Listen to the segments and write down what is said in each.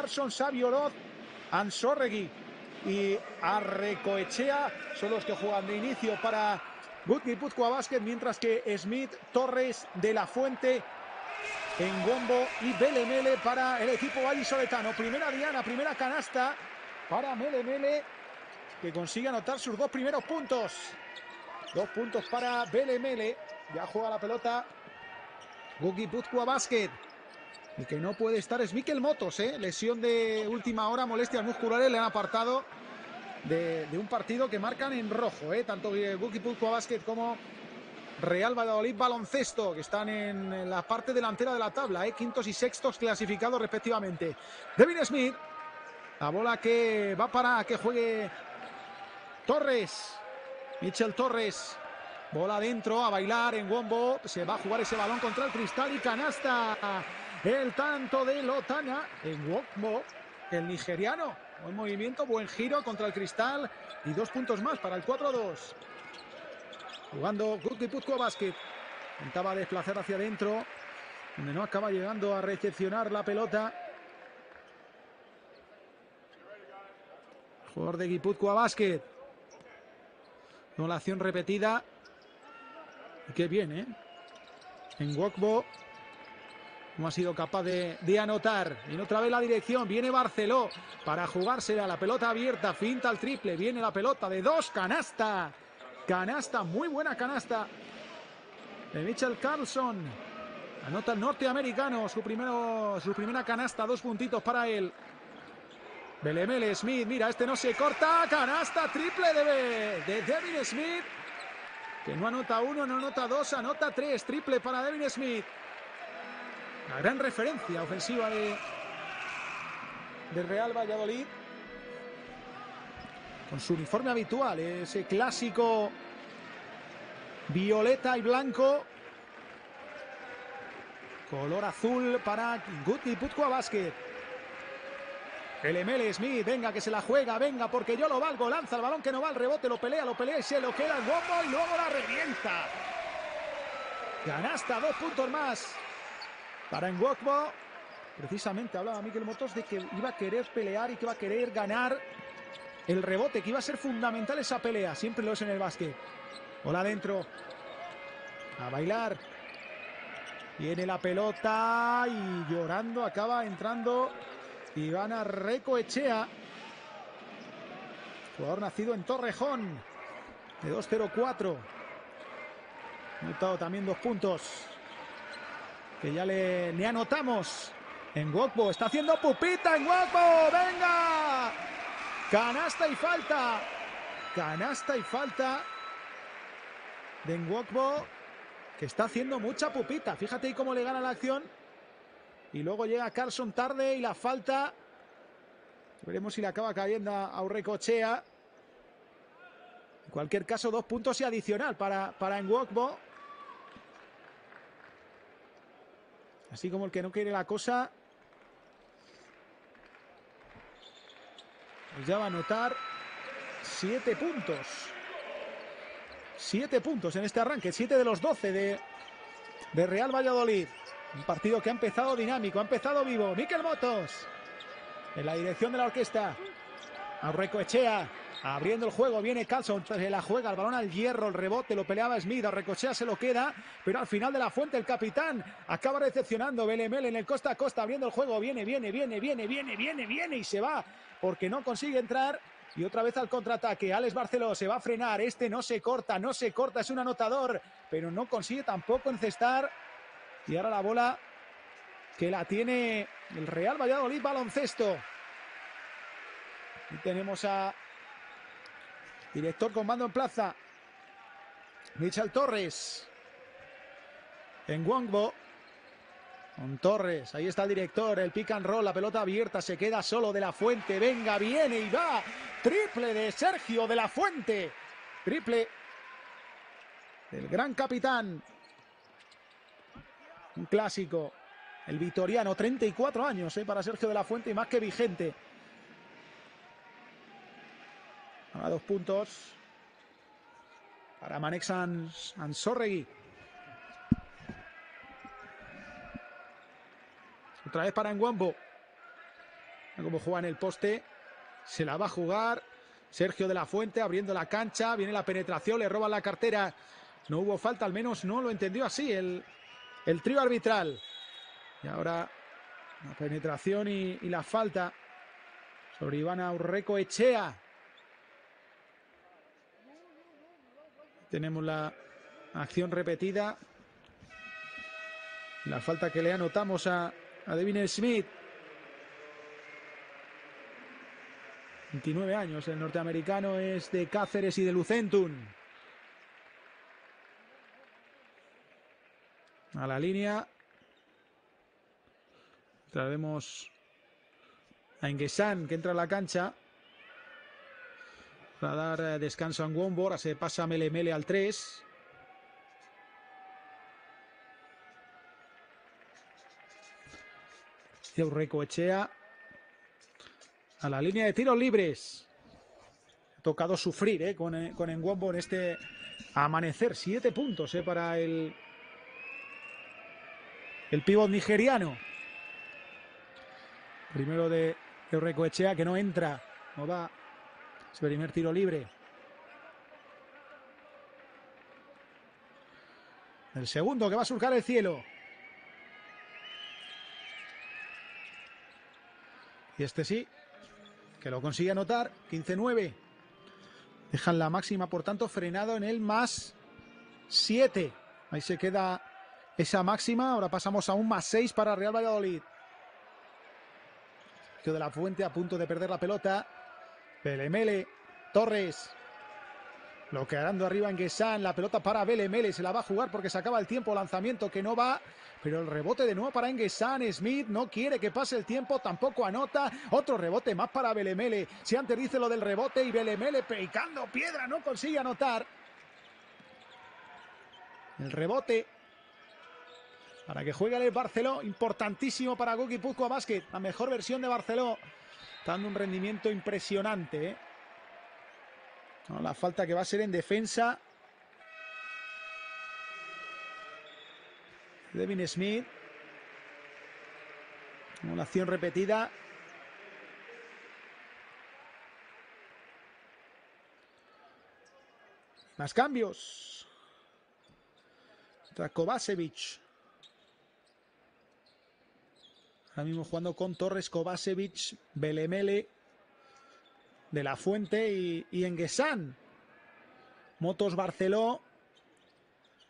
Carson, Xavi Oroz, Ansorregui y Arrecoechea son los que juegan de inicio para Guipúzcoa Basket, mientras que Smith, Torres, De La Fuente, Engombo y Belemele para el equipo vallisoletano. Primera diana, primera canasta para Melemele, que consigue anotar sus dos primeros puntos. Dos puntos para Belemele. Ya juega la pelota Guipúzcoa Basket. Y que no puede estar es Miquel Motos, ¿eh? lesión de última hora, molestias musculares, le han apartado de, un partido que marcan en rojo, ¿eh? tanto Guki Pulco Basket como Real Valladolid Baloncesto, que están en la parte delantera de la tabla, ¿eh? quintos y sextos clasificados respectivamente. Devin Smith, la bola que va para que juegue Torres, Michel Torres, bola adentro a bailar en Wombo, se va a jugar ese balón contra el cristal y canasta. El tanto de Lotana en Wokmo, el nigeriano. Buen movimiento, buen giro contra el cristal y dos puntos más para el 4-2. Jugando Guipuzcoa Basket. Intentaba desplazar hacia adentro, donde no acaba llegando a recepcionar la pelota. Jugador de Guipuzcoa Basket. La acción repetida. Y qué bien, ¿eh? En Wokbo no ha sido capaz de, anotar. Y otra vez la dirección. Viene Barceló para jugársela. La pelota abierta. Finta al triple. Viene la pelota de dos. Canasta. Canasta. Muy buena canasta. De Mitchell Carlson. Anota el norteamericano. Su, primera canasta. Dos puntitos para él. Belemele Smith. Mira, este no se corta. Canasta triple de, de Devin Smith. Que no anota uno, no anota dos, anota tres. Triple para Devin Smith. La gran referencia ofensiva de, Real Valladolid. Con su uniforme habitual, ese clásico violeta y blanco. Color azul para Guti Putcoa Basket. Smith, venga que se la juega, venga porque yo lo valgo. Lanza el balón que no va al rebote, lo pelea, lo pelea y se lo queda el bombo y luego la revienta. Ganasta, dos puntos más para Ngokbo. Precisamente hablaba Miguel Motos de que iba a querer pelear y que iba a querer ganar el rebote, que iba a ser fundamental esa pelea. Siempre lo es en el básquet. Hola adentro. A bailar. Viene la pelota y llorando acaba entrando Ivana Recoechea. Jugador nacido en Torrejón. De 2-0-4. Notado también dos puntos que ya le, anotamos. En Wokbo, está haciendo pupita en Wokbo, venga. Canasta y falta. Canasta y falta de Nwokbo, que está haciendo mucha pupita. Fíjate ahí cómo le gana la acción. Y luego llega Carlson tarde y la falta. Veremos si le acaba cayendo a Urrecochea. En cualquier caso, dos puntos y adicional para, para Nwokbo. Así como el que no quiere la cosa. Pues ya va a anotar siete puntos. Siete puntos en este arranque. Siete de los doce de, de Real Valladolid. Un partido que ha empezado dinámico, ha empezado vivo. Miquel Motos en la dirección de la orquesta. Echea Abriendo el juego, viene Carlson, se la juega, el balón al hierro, el rebote, lo peleaba Smith, Recochea se lo queda, pero al final de la fuente el capitán acaba recepcionando Belemel en el costa a costa, abriendo el juego, viene, viene, viene, viene, viene, viene, viene y se va, porque no consigue entrar. Y otra vez al contraataque, Alex Barceló se va a frenar, este no se corta, no se corta, es un anotador, pero no consigue tampoco encestar. Y ahora la bola que la tiene el Real Valladolid baloncesto. Y tenemos a Director con mando en plaza. Michel Torres. En Wongbo. Con Torres. Ahí está el director. El pick and roll. La pelota abierta. Se queda solo de la fuente. Venga, viene y va. Triple de Sergio de la Fuente. Triple del gran capitán. Un clásico. El vitoriano. 34 años eh, para Sergio de la Fuente y más que vigente. A dos puntos para Manex Ansorregui. Otra vez para Enguambo. Como juega en el poste. Se la va a jugar. Sergio de la Fuente abriendo la cancha. Viene la penetración. Le roban la cartera. No hubo falta. Al menos no lo entendió así el, el trío arbitral. Y ahora la penetración y, y la falta sobre Ivana Urreco Echea. Tenemos la acción repetida. La falta que le anotamos a, a Devin Smith. 29 años, el norteamericano es de Cáceres y de Lucentum. A la línea. Traemos a Enguesan que entra a la cancha. Para dar eh, descanso a Ngwombo. Ahora se pasa Mele al 3. Eurreco Echea. A la línea de tiros libres. Ha tocado sufrir eh, con, eh, con en este amanecer. Siete puntos para el, el pívot nigeriano. Primero de Eurreco Echea que no entra. No va. Es primer tiro libre. El segundo que va a surcar el cielo. Y este sí, que lo consigue anotar. 15-9. Dejan la máxima, por tanto, frenado en el más 7. Ahí se queda esa máxima. Ahora pasamos a un más 6 para Real Valladolid. de la Fuente a punto de perder la pelota. Belemele, Torres. Bloqueando arriba en. La pelota para Belemele. Se la va a jugar porque se acaba el tiempo. Lanzamiento que no va. Pero el rebote de nuevo para Enguesan. Smith no quiere que pase el tiempo. Tampoco anota. Otro rebote más para Belemele. Si antes dice lo del rebote y Belemele picando piedra. No consigue anotar. El rebote para que juegue el Barceló. Importantísimo para Guki Puzcoa Basket. La mejor versión de Barceló. Dando un rendimiento impresionante. ¿eh? La falta que va a ser en defensa. Devin Smith. Una acción repetida. Más cambios. Kovacevic. Ahora mismo jugando con Torres, Kovacevic, Belemele, De La Fuente y, y Enguesan. Motos Barceló,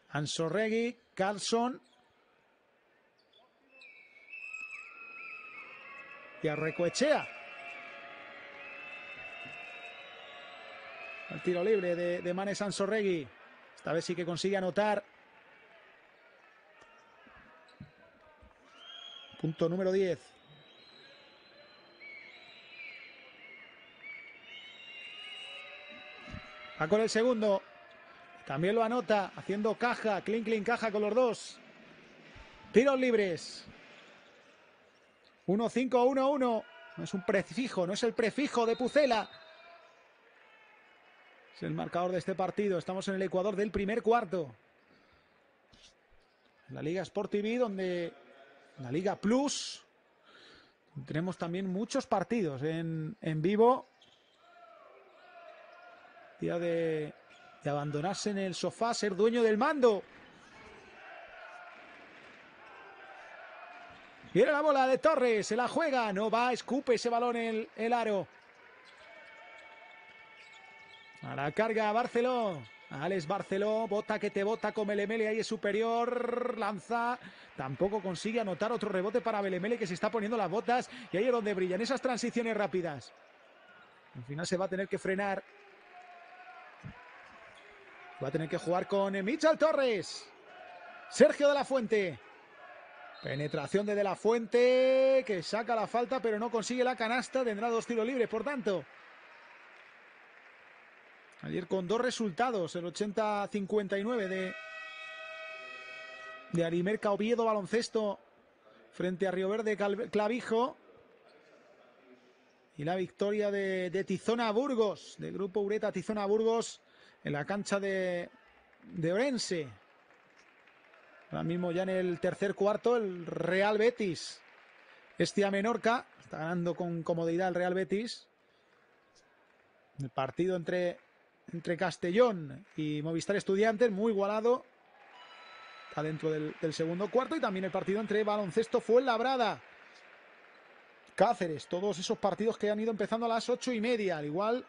Ansorregui, Carlson y Arrecoechea. El tiro libre de, de Manes Ansorregui. Esta vez sí que consigue anotar. Punto número 10. Va con el segundo. También lo anota, haciendo caja, clean, caja con los dos. Tiros libres. 1-5-1-1. No es un prefijo, no es el prefijo de Pucela. Es el marcador de este partido. Estamos en el Ecuador del primer cuarto. En la Liga Sport TV, donde la Liga Plus. Tenemos también muchos partidos en, en vivo. Día de, de abandonarse en el sofá, ser dueño del mando. Viene la bola de Torres, se la juega, no va, escupe ese balón el, el aro. A la carga Barceló. Alex Barceló, bota que te bota con Belemele, ahí es superior, lanza, tampoco consigue anotar otro rebote para Belemele que se está poniendo las botas y ahí es donde brillan esas transiciones rápidas. Al final se va a tener que frenar. Va a tener que jugar con Michel Torres. Sergio de la Fuente. Penetración de De la Fuente que saca la falta pero no consigue la canasta. Tendrá dos tiros libres, por tanto. Ayer con dos resultados, el 80-59 de, de Arimerca Oviedo Baloncesto frente a Río Verde Clavijo. Y la victoria de, Tizona Burgos, de Grupo Ureta Tizona Burgos, en la cancha de, de Orense. Ahora mismo ya en el tercer cuarto, el Real Betis. Estia Menorca Está ganando con comodidad el Real Betis. El partido entre, entre Castellón y Movistar Estudiantes, muy igualado. Está dentro del, segundo cuarto. Y también el partido entre Baloncesto fue Labrada. Cáceres, todos esos partidos que han ido empezando a las ocho y media, al igual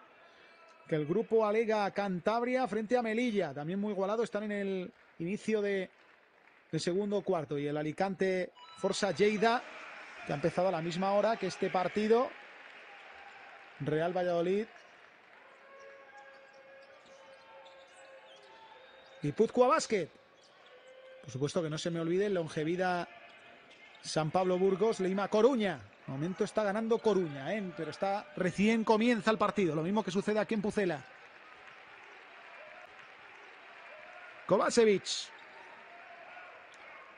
que el grupo Alega Cantabria frente a Melilla, también muy igualado, están en el inicio de, del segundo cuarto y el Alicante Forza Lleida, que ha empezado a la misma hora que este partido, Real Valladolid y Puzcoa Basket. Por supuesto que no se me olvide Longevida San Pablo Burgos, Lima Coruña. De momento está ganando Coruña, ¿eh? pero está recién comienza el partido. Lo mismo que sucede aquí en Pucela. Kovacevic.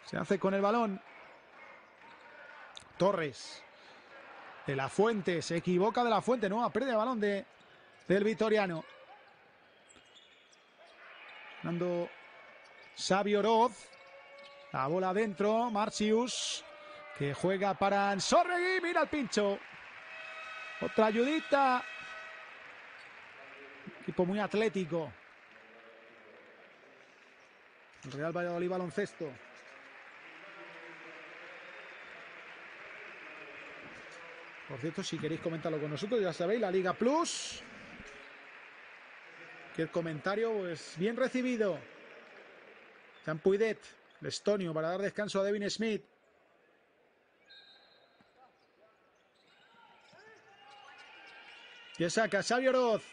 Se hace con el balón. Torres. De la Fuente. Se equivoca de la Fuente. No, pierde el balón de, del Vitoriano. Dando Xavi Oroz. La bola adentro. Marcius. Que juega para Ansorregui. Mira el pincho. Otra ayudita. Equipo muy atlético. El Real Valladolid baloncesto. Por cierto, si queréis comentarlo con nosotros, ya sabéis, la Liga Plus. Que el comentario, pues bien recibido. Jean Puidet, el estonio, para dar descanso a Devin Smith. Que saca Xavi Oroz.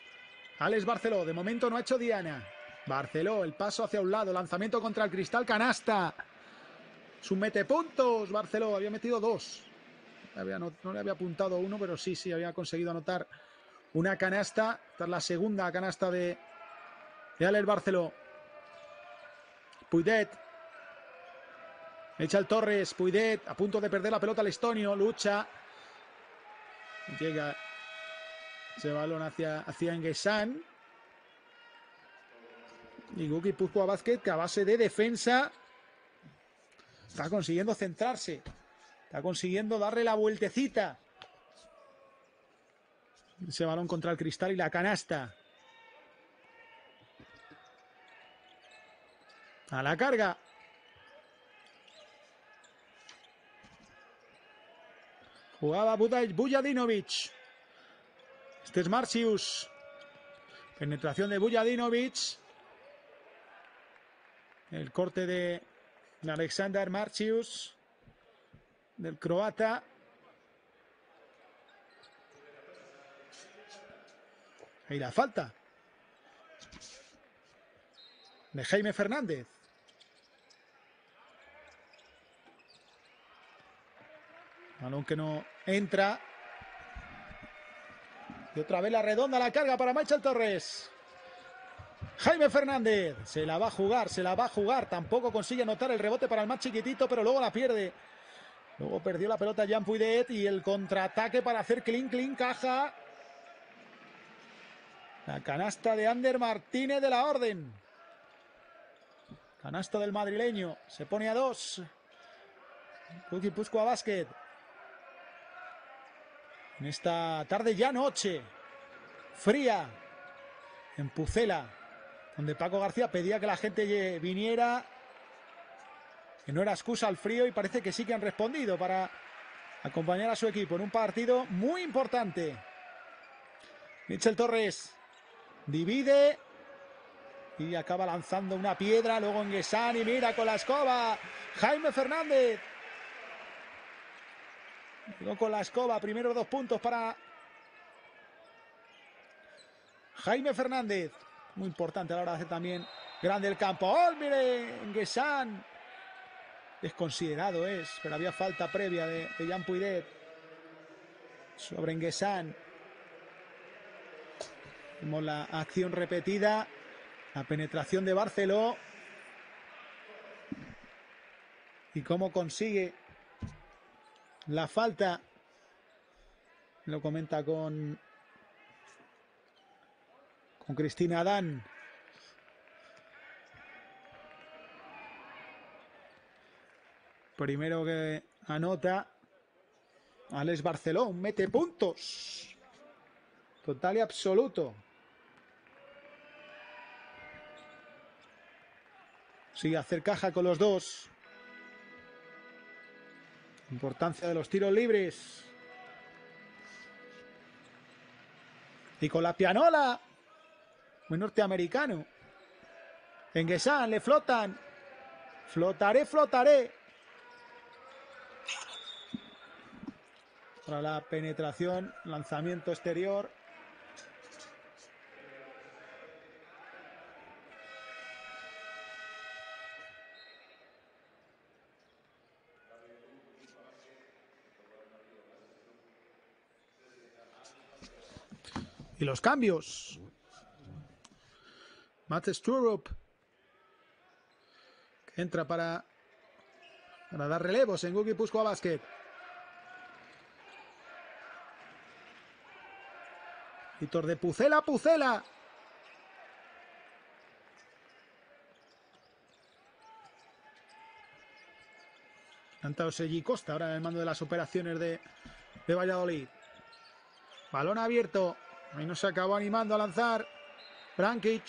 Alex Barceló, de momento no ha hecho Diana. Barceló, el paso hacia un lado, lanzamiento contra el cristal, canasta. Su mete puntos. Barceló había metido dos. No, no, le había apuntado uno, pero sí, sí, había conseguido anotar una canasta. Esta es la segunda canasta de, de Alex Barceló. Puidet. Echa el Torres. Puidet a punto de perder la pelota al Estonio. Lucha. Llega ese balón hacia, hacia Enguesan. Y Guki Puzcoa Vázquez que a base de defensa está consiguiendo centrarse. Está consiguiendo darle la vueltecita. Ese balón contra el cristal y la canasta. A la carga. Jugaba Bujadinovic. Este es Marcius. Penetración de Bujadinovic. El corte de Alexander Marcius. Del croata. Ahí la falta. De Jaime Fernández. Balón que no entra. Y otra vez la redonda, la carga para Michael Torres. Jaime Fernández se la va a jugar, se la va a jugar. Tampoco consigue anotar el rebote para el más chiquitito, pero luego la pierde. Luego perdió la pelota Jean Puidet y el contraataque para hacer clean, clean, caja. La canasta de Ander Martínez de la Orden. Canasta del madrileño. Se pone a dos. Cookie Pusco a básquet. En esta tarde ya noche. Fría. En Pucela. Donde Paco García pedía que la gente viniera. Que no era excusa al frío y parece que sí que han respondido para acompañar a su equipo en un partido muy importante. Michel Torres divide y acaba lanzando una piedra, luego en y mira con la escoba, Jaime Fernández. Luego con la escoba, primero dos puntos para Jaime Fernández. Muy importante a la hora de hacer también grande el campo. ¡Oh, mire! Guesan. Desconsiderado es, pero había falta previa de, de Jan Puidet sobre Enguesan. Vemos la acción repetida. La penetración de Barceló. Y cómo consigue la falta. Lo comenta con. Con Cristina Adán. Primero que anota. Alex Barcelón mete puntos. Total y absoluto. Sigue hacer caja con los dos. Importancia de los tiros libres. Y con la pianola. Muy norteamericano. En Guesan le flotan. Flotaré, flotaré. Para la penetración, lanzamiento exterior. Y los cambios. Matt Sturup. Que entra para, para dar relevos en Gugi Pusco a Basket. Hitor de Pucela, Pucela. Cantado Sergi Costa, ahora en el mando de las operaciones de, de Valladolid. Balón abierto. Ahí no se acabó animando a lanzar. Brankic.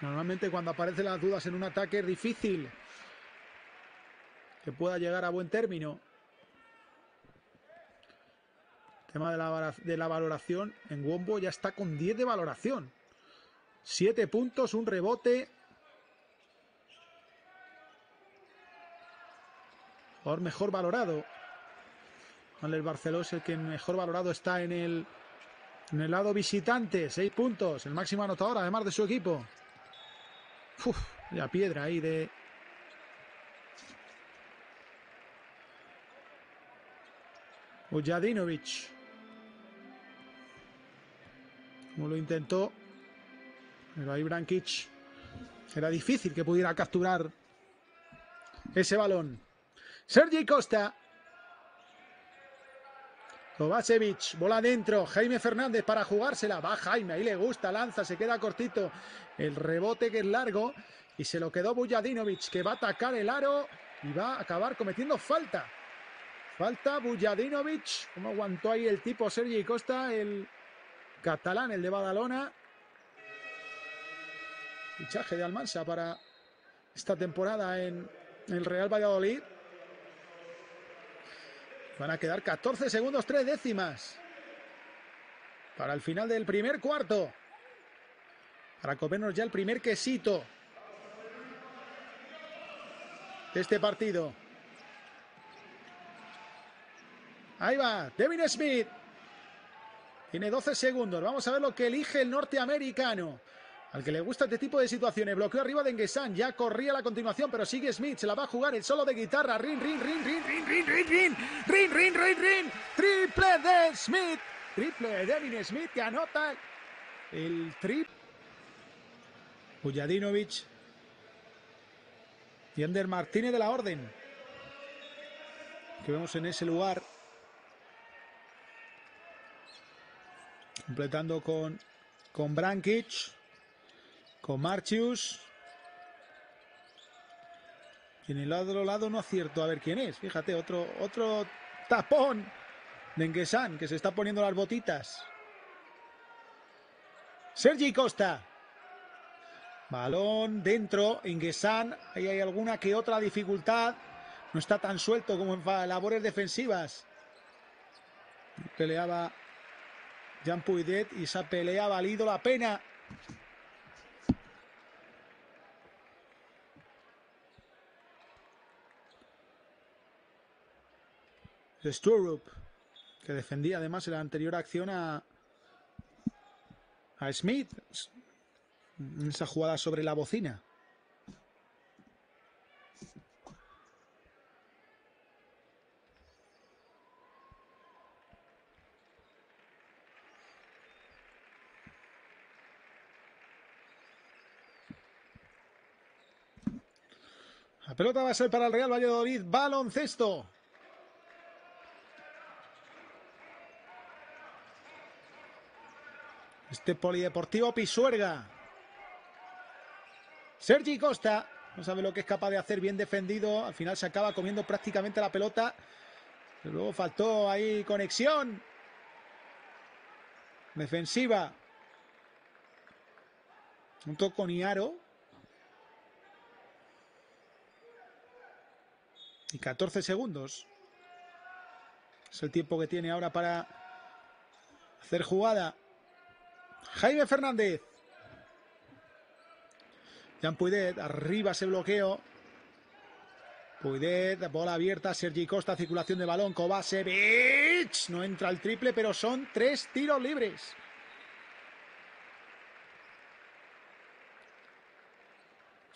Normalmente cuando aparecen las dudas en un ataque es difícil que pueda llegar a buen término. Tema de la, valoración. En Wombo ya está con 10 de valoración. 7 puntos, un rebote. Por mejor valorado. El Barceló es el que mejor valorado está en el, en el lado visitante. 6 puntos. El máximo anotador, además de su equipo. La piedra ahí de. Ujadinovic. Como lo intentó. Pero ahí Brankic. Era difícil que pudiera capturar ese balón. Sergi Costa. Kovacevic, bola adentro. Jaime Fernández para jugársela. Va Jaime, ahí le gusta, lanza, se queda cortito. El rebote que es largo. Y se lo quedó Bujadinovic, que va a atacar el aro y va a acabar cometiendo falta. Falta Bujadinovic. ¿Cómo aguantó ahí el tipo Sergi Costa? El catalán, el de Badalona. Fichaje de Almansa para esta temporada en el Real Valladolid. Van a quedar 14 segundos, 3 décimas. Para el final del primer cuarto. Para comernos ya el primer quesito de este partido. Ahí va, Devin Smith. Tiene 12 segundos. Vamos a ver lo que elige el norteamericano. Al que le gusta este tipo de situaciones. Bloqueo arriba de Enguesan. Ya corría la continuación, pero sigue Smith. Se la va a jugar el solo de guitarra. Rin, rin, rin, rin, rin, rin, rin, rin. Rin, rin, rin, rin. Triple de Smith. Triple de Devin Smith que anota el triple. Ujadinovic. Y Ander Martínez de la Orden. Que vemos en ese lugar. Completando con, con Brankic. Con Marchius. Y en el otro lado no acierto a ver quién es. Fíjate, otro, otro tapón de Enguesan que se está poniendo las botitas. Sergi Costa. Balón dentro. Enguesan. Ahí hay alguna que otra dificultad. No está tan suelto como en labores defensivas. Peleaba Jean Puidet y esa pelea ha valido la pena. Sturup, que defendía además en la anterior acción a, a Smith en esa jugada sobre la bocina. La pelota va a ser para el Real Valladolid. Baloncesto. Este polideportivo Pisuerga. Sergi Costa. No sabe lo que es capaz de hacer. Bien defendido. Al final se acaba comiendo prácticamente la pelota. luego faltó ahí conexión. Defensiva. Junto con Iaro. Y 14 segundos. Es el tiempo que tiene ahora para hacer jugada. Jaime Fernández. Jan Puidet, arriba ese bloqueo. Puidet, bola abierta, Sergi Costa, circulación de balón, Kovacevic. No entra el triple, pero son tres tiros libres.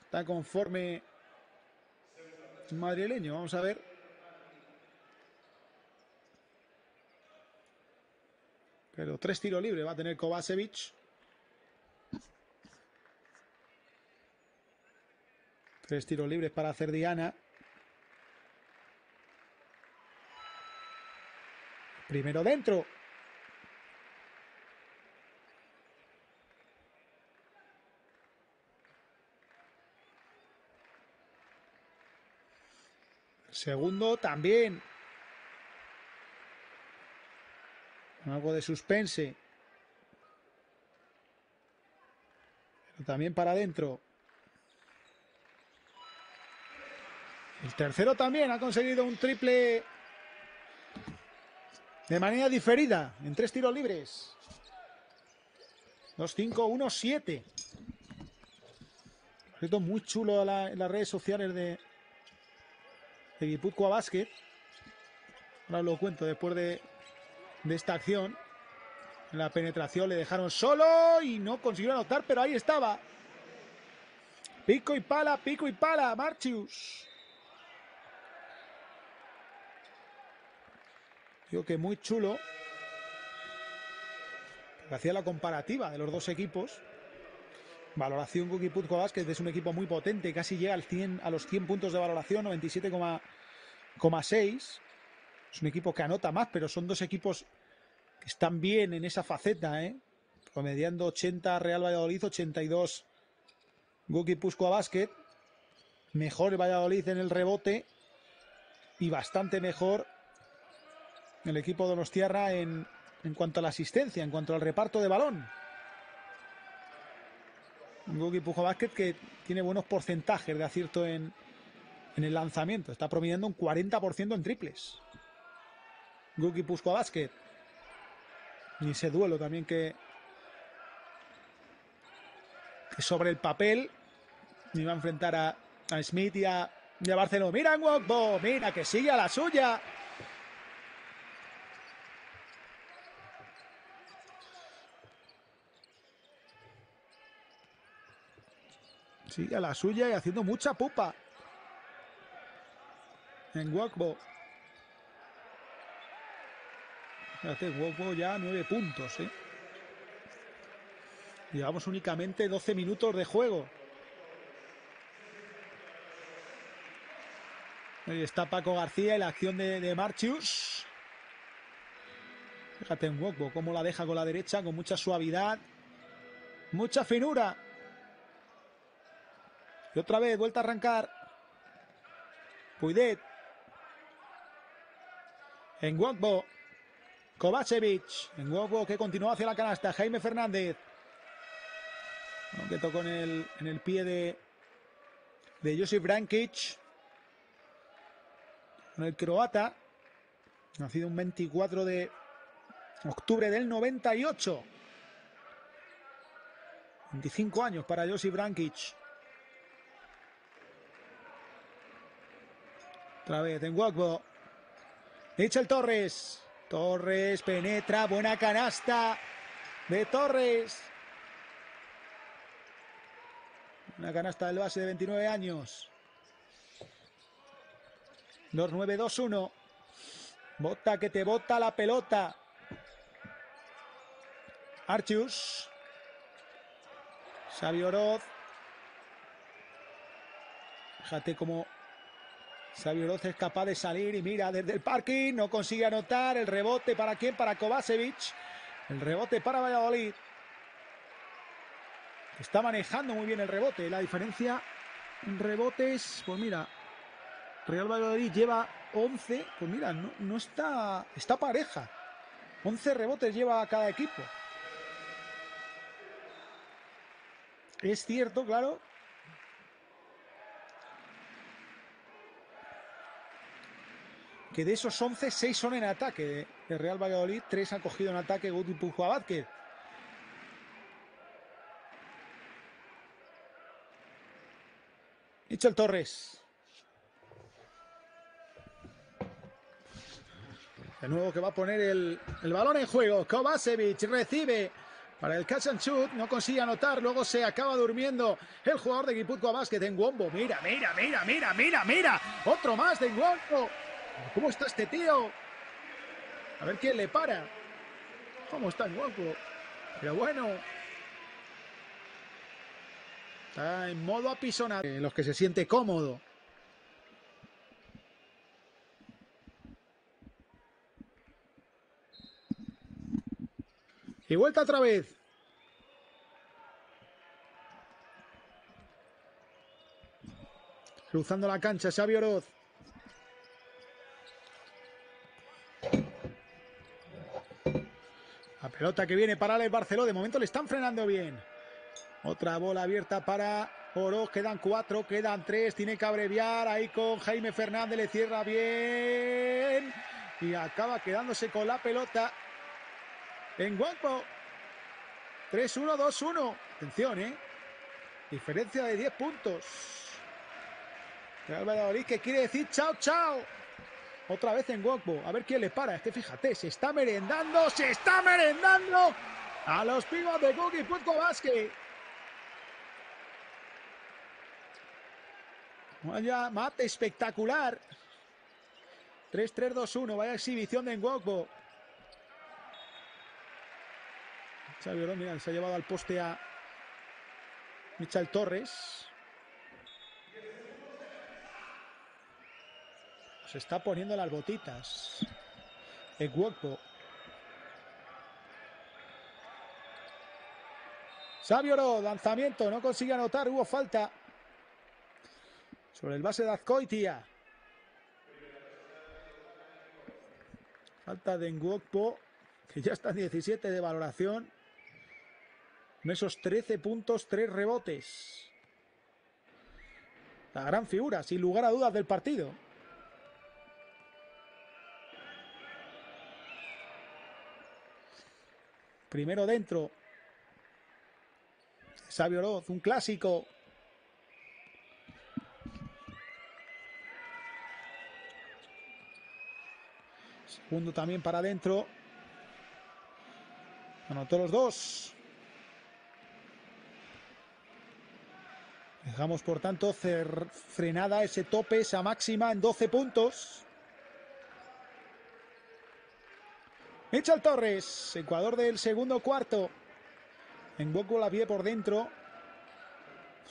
Está conforme madrileño, vamos a ver. Pero tres tiros libres va a tener Kovacevic. Tres tiros libres para hacer Diana. Primero dentro. Segundo también. Algo de suspense. Pero también para adentro. El tercero también ha conseguido un triple de manera diferida, en tres tiros libres. 2-5-1-7. Muy chulo en las redes sociales de, de Guipúzcoa Basket. Ahora lo cuento después de, de esta acción. La penetración le dejaron solo y no consiguió anotar, pero ahí estaba. Pico y pala, pico y pala, Marchius. Digo que muy chulo. Hacía la comparativa de los dos equipos. Valoración Putco que es un equipo muy potente, casi llega al 100, a los 100 puntos de valoración, 97,6. Es un equipo que anota más, pero son dos equipos que están bien en esa faceta, ¿eh? promediando 80 Real Valladolid, 82 Guki Puscoa Basket. Mejor Valladolid en el rebote y bastante mejor el equipo de los Tierra en, en cuanto a la asistencia, en cuanto al reparto de balón. Guki Pujo Basket que tiene buenos porcentajes de acierto en, en el lanzamiento. Está promediando un 40% en triples. Guki Pusco Basket. Y ese duelo también que, que sobre el papel iba a enfrentar a, a Smith y a, y a Barcelona. Mira Wokbo, mira que sigue a la suya. Sigue a la suya y haciendo mucha pupa. En Wokbo. Fíjate, Wokbo ya nueve puntos, ¿eh? Llevamos únicamente 12 minutos de juego. Ahí está Paco García y la acción de, de Marchius. Fíjate en Wokbo cómo la deja con la derecha, con mucha suavidad, mucha finura. Y otra vez, vuelta a arrancar. Puidet. En Wokbo. Kovacevic. En Wokbo que continúa hacia la canasta. Jaime Fernández. Que tocó en el, en el pie de, de Josip Brankic. Con el croata. Nacido un 24 de octubre del 98. 25 años para Josip Brankic. Otra vez en Wokbo. Mitchell Torres. Torres penetra. Buena canasta de Torres. Una canasta del base de 29 años. 2-9-2-1. Bota que te bota la pelota. Archius. Xavi Oroz. Fíjate cómo Xavi Oroz es capaz de salir y mira desde el parking. No consigue anotar. El rebote para quién? Para Kovacevic. El rebote para Valladolid. Está manejando muy bien el rebote. La diferencia en rebotes, pues mira, Real Valladolid lleva 11. Pues mira, no, no está. Está pareja. 11 rebotes lleva cada equipo. Es cierto, claro. Que de esos 11, 6 son en ataque de Real Valladolid. 3 han cogido en ataque Guti Pujo Vázquez. Michel Torres. De nuevo que va a poner el, el balón en juego. Kovacevic recibe para el catch. No consigue anotar. Luego se acaba durmiendo el jugador de Guipúzcoa Basket en Wombo. Mira, mira, mira, mira, mira, mira. Otro más de Wombo. ¿Cómo está este tío? A ver quién le para. ¿Cómo está en Wombo? Pero bueno. Está en modo apisonado. Los que se siente cómodo. Y vuelta otra vez. Cruzando la cancha, Xavi Oroz. Pelota que viene para el Barceló. De momento le están frenando bien. Otra bola abierta para Oroz. Quedan cuatro, quedan tres. Tiene que abreviar ahí con Jaime Fernández. Le cierra bien. Y acaba quedándose con la pelota en Guapo. 3-1, 2-1. Atención, ¿eh? Diferencia de 10 puntos. Real Valladolid que quiere decir chao, chao. Otra vez en Guapo. A ver quién le para. Es que fíjate, se está merendando, se está merendando a los pibos de Cookie Puzco Basket. Vaya mate espectacular. 3-3-2-1. Vaya exhibición de Ngokbo. Xavi mira, se ha llevado al poste a Michal Torres. Se está poniendo las botitas. Wokbo. Xavi lanzamiento, no consigue anotar, hubo falta. Sobre el base de Azcoitia. Falta de Ngokpo, que ya está en 17 de valoración. En esos 13 puntos, 3 rebotes. La gran figura, sin lugar a dudas, del partido. Primero dentro. Sabio Oroz, un clásico. Segundo también para adentro. Anotó los dos. Dejamos, por tanto, frenada ese tope, esa máxima en 12 puntos. Mitchell Torres, Ecuador del segundo cuarto. En la pie por dentro.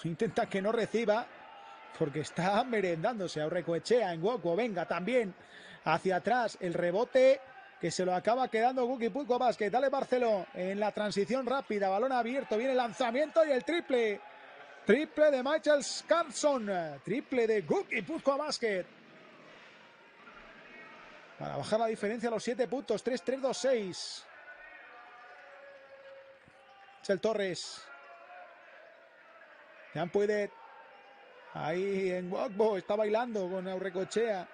Intenta que no reciba, porque está merendándose a Recoechea en Goku. Venga, también hacia atrás el rebote que se lo acaba quedando Guki Pulco Basket. Dale Barceló en la transición rápida, balón abierto, viene el lanzamiento y el triple. Triple de Michael Scarson. Triple de Guki Puzco Basket. Para bajar la diferencia a los 7 puntos. 3-3-2-6. Chel Torres. Jan puede. Ahí en Wokbo. Está bailando con Aurrecochea.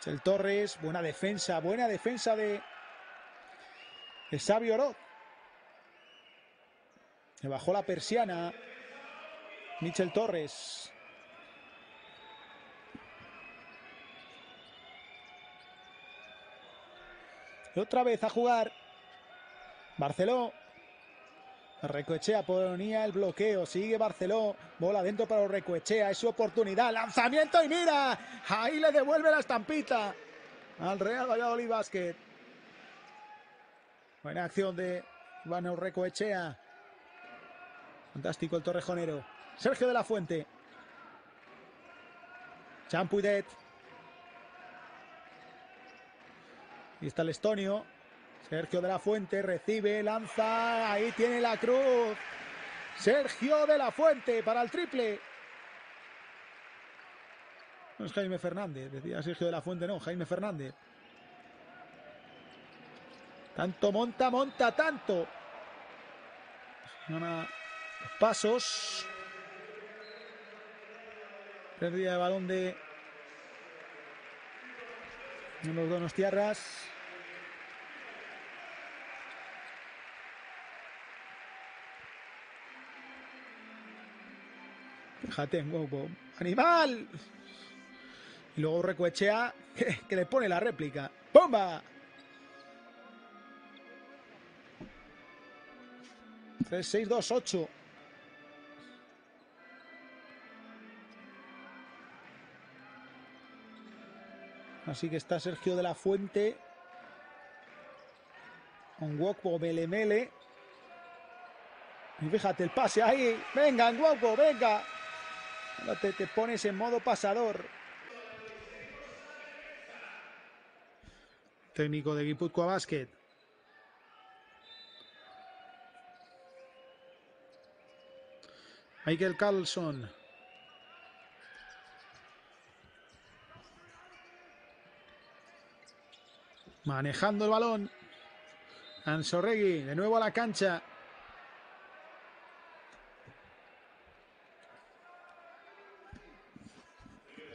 Chel Torres. Buena defensa. Buena defensa de. De Sabio Oroz. Se bajó la persiana. Michel Torres. Otra vez a jugar. Barceló. Recoechea ponía el bloqueo. Sigue Barceló. Bola dentro para Recoechea. Es su oportunidad. Lanzamiento y mira. Ahí le devuelve la estampita al Real Valladolid Basket. Buena acción de Iván Recoechea. Fantástico el torrejonero. Sergio de la Fuente. Champuidet. Y está el estonio. Sergio de la Fuente recibe, lanza. Ahí tiene la cruz. Sergio de la Fuente para el triple. No es Jaime Fernández, decía Sergio de la Fuente, no, Jaime Fernández. Tanto monta, monta, tanto. pasos. Pérdida de balón de los donos tierras. Fíjate en huevo. ¡Animal! Y luego Recuechea que, que le pone la réplica. ¡Bomba! 3, 6, 2, 8. Así que está Sergio de la Fuente. Con Wokbo Melemele. Y fíjate el pase ahí. Venga, Wokbo, venga. Te, te pones en modo pasador. Técnico de Guipúzcoa Basket. Michael Carlson. Manejando el balón. Ansorregui, de nuevo a la cancha.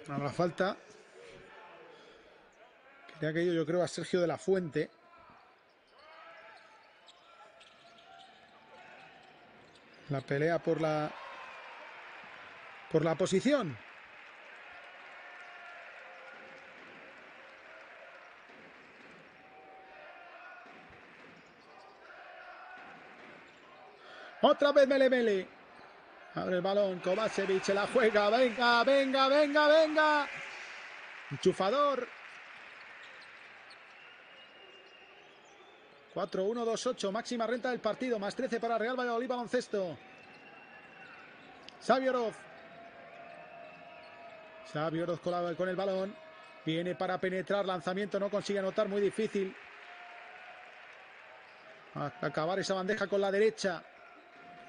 La falta. Quería que yo, yo creo a Sergio de la Fuente. La pelea por la por la posición. Otra vez Mele Mele. Abre el balón, Kovacevic se la juega. Venga, venga, venga, venga. Enchufador. 4-1-2-8, máxima renta del partido, más 13 para Real Valladolid baloncesto. Xavi Xavi Oroz con el balón. Viene para penetrar, lanzamiento no consigue anotar, muy difícil. acabar esa bandeja con la derecha.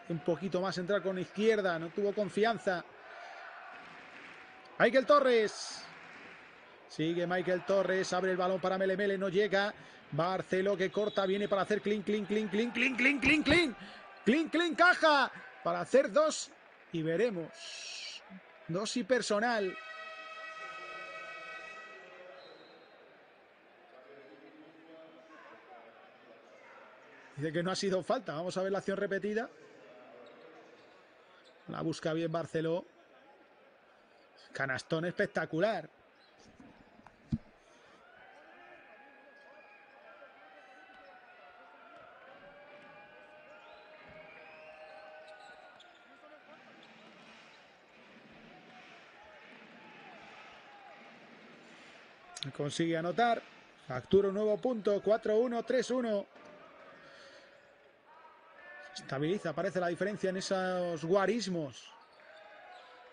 Un poquito más entrar con izquierda, no tuvo confianza. Michael Torres. Sigue Michael Torres, abre el balón para Melemele, no llega. Barcelo que corta, viene para hacer clean, clean, clean, clean, clean, clean, clean, clean. Clean, clean, caja. Para hacer dos y veremos. Dos y personal. Dice que no ha sido falta. Vamos a ver la acción repetida. La busca bien Barceló. Canastón espectacular. Consigue anotar. Factura un nuevo punto. 4-1, 3-1. Estabiliza, aparece la diferencia en esos guarismos.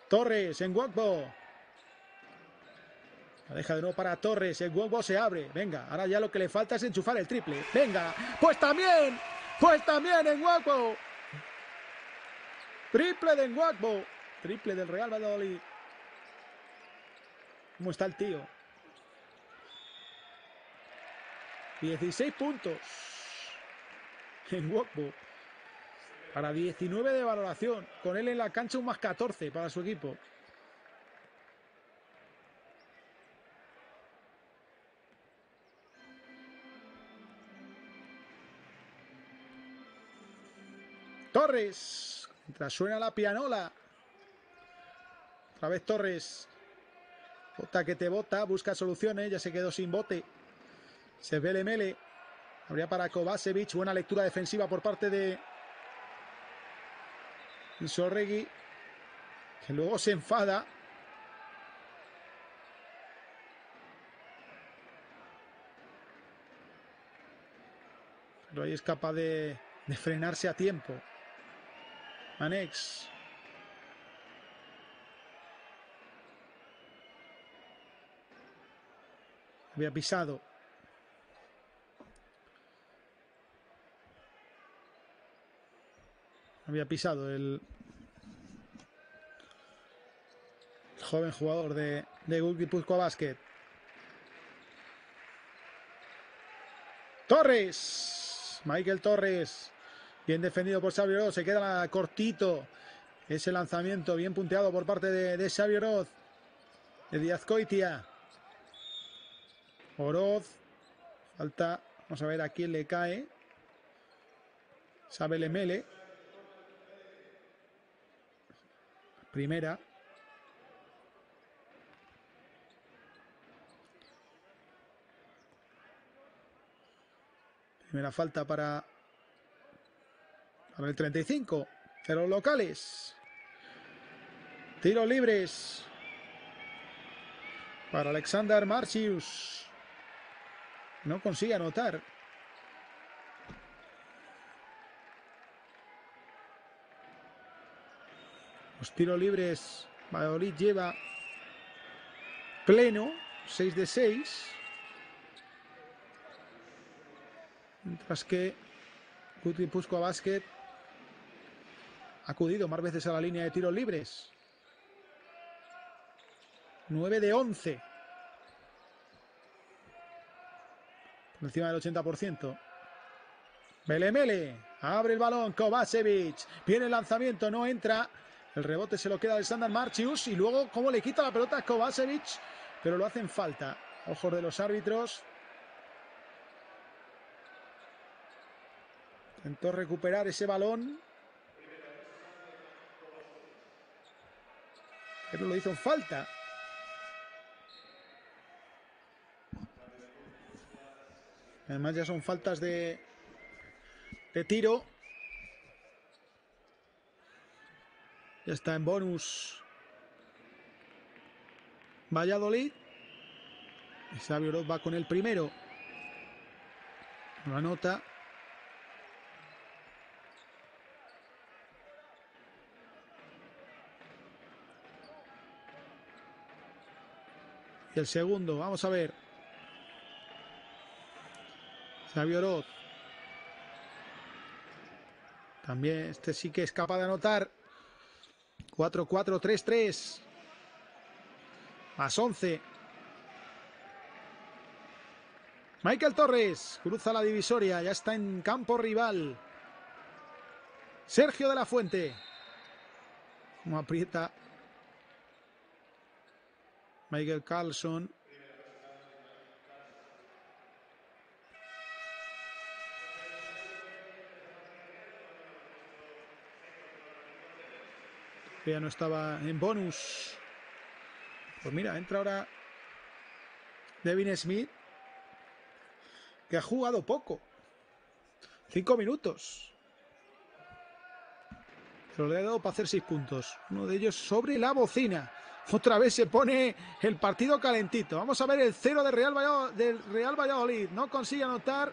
Torres en Wokbo. La deja de nuevo para Torres. El Wokbo se abre. Venga, ahora ya lo que le falta es enchufar el triple. Venga, pues también. Pues también en Wokbo. Triple de Wokbo. Triple del Real Valladolid. ¿Cómo está el tío? 16 puntos en Wokbo. Para 19 de valoración. Con él en la cancha un más 14 para su equipo. Torres. Mientras suena la pianola. Otra vez Torres. Bota que te bota. Busca soluciones. Ya se quedó sin bote. Se ve Mele. Habría para Kovacevic. Buena lectura defensiva por parte de Sorregui, que luego se enfada. Pero ahí es capaz de, de frenarse a tiempo. Manex. Había pisado. Había pisado el, joven jugador de, de Guipúzcoa Basket. Torres. Michael Torres. Bien defendido por Xavi Oroz. Se queda cortito. Ese lanzamiento bien punteado por parte de, de Xavi Oroz. De Díaz Coitia. Oroz. Falta. Vamos a ver a quién le cae. Sabe Lemele. Primera. Primera falta para, para el 35 de los locales. Tiros libres para Alexander Marcius. No consigue anotar. Los tiros libres, Valladolid lleva pleno, 6 de 6. Mientras que Guti Pusco Basket ha acudido más veces a la línea de tiros libres. 9 de 11. Por encima del 80%. Belemele. Abre el balón. Kovacevic. Viene el lanzamiento. No entra. El rebote se lo queda Alexander Marchius. Y luego, cómo le quita la pelota a Kovacevic. Pero lo hacen falta. Ojos de los árbitros. Intentó recuperar ese balón. Pero lo hizo en falta. Además ya son faltas de, de tiro. Ya está en bonus. Valladolid. Xavi Oroz va con el primero. Lo anota. Y el segundo, vamos a ver. Xavi Oroz. También este sí que es capaz de anotar. 4-4-3-3. Más 11. Michael Torres cruza la divisoria, ya está en campo rival. Sergio de la Fuente. Como aprieta Michael Carlson. Ya no estaba en bonus. Pues mira, entra ahora Devin Smith, que ha jugado poco. Cinco minutos. Pero le ha dado para hacer seis puntos. Uno de ellos sobre la bocina. Otra vez se pone el partido calentito. Vamos a ver el cero Real del Real Valladolid. No consigue anotar.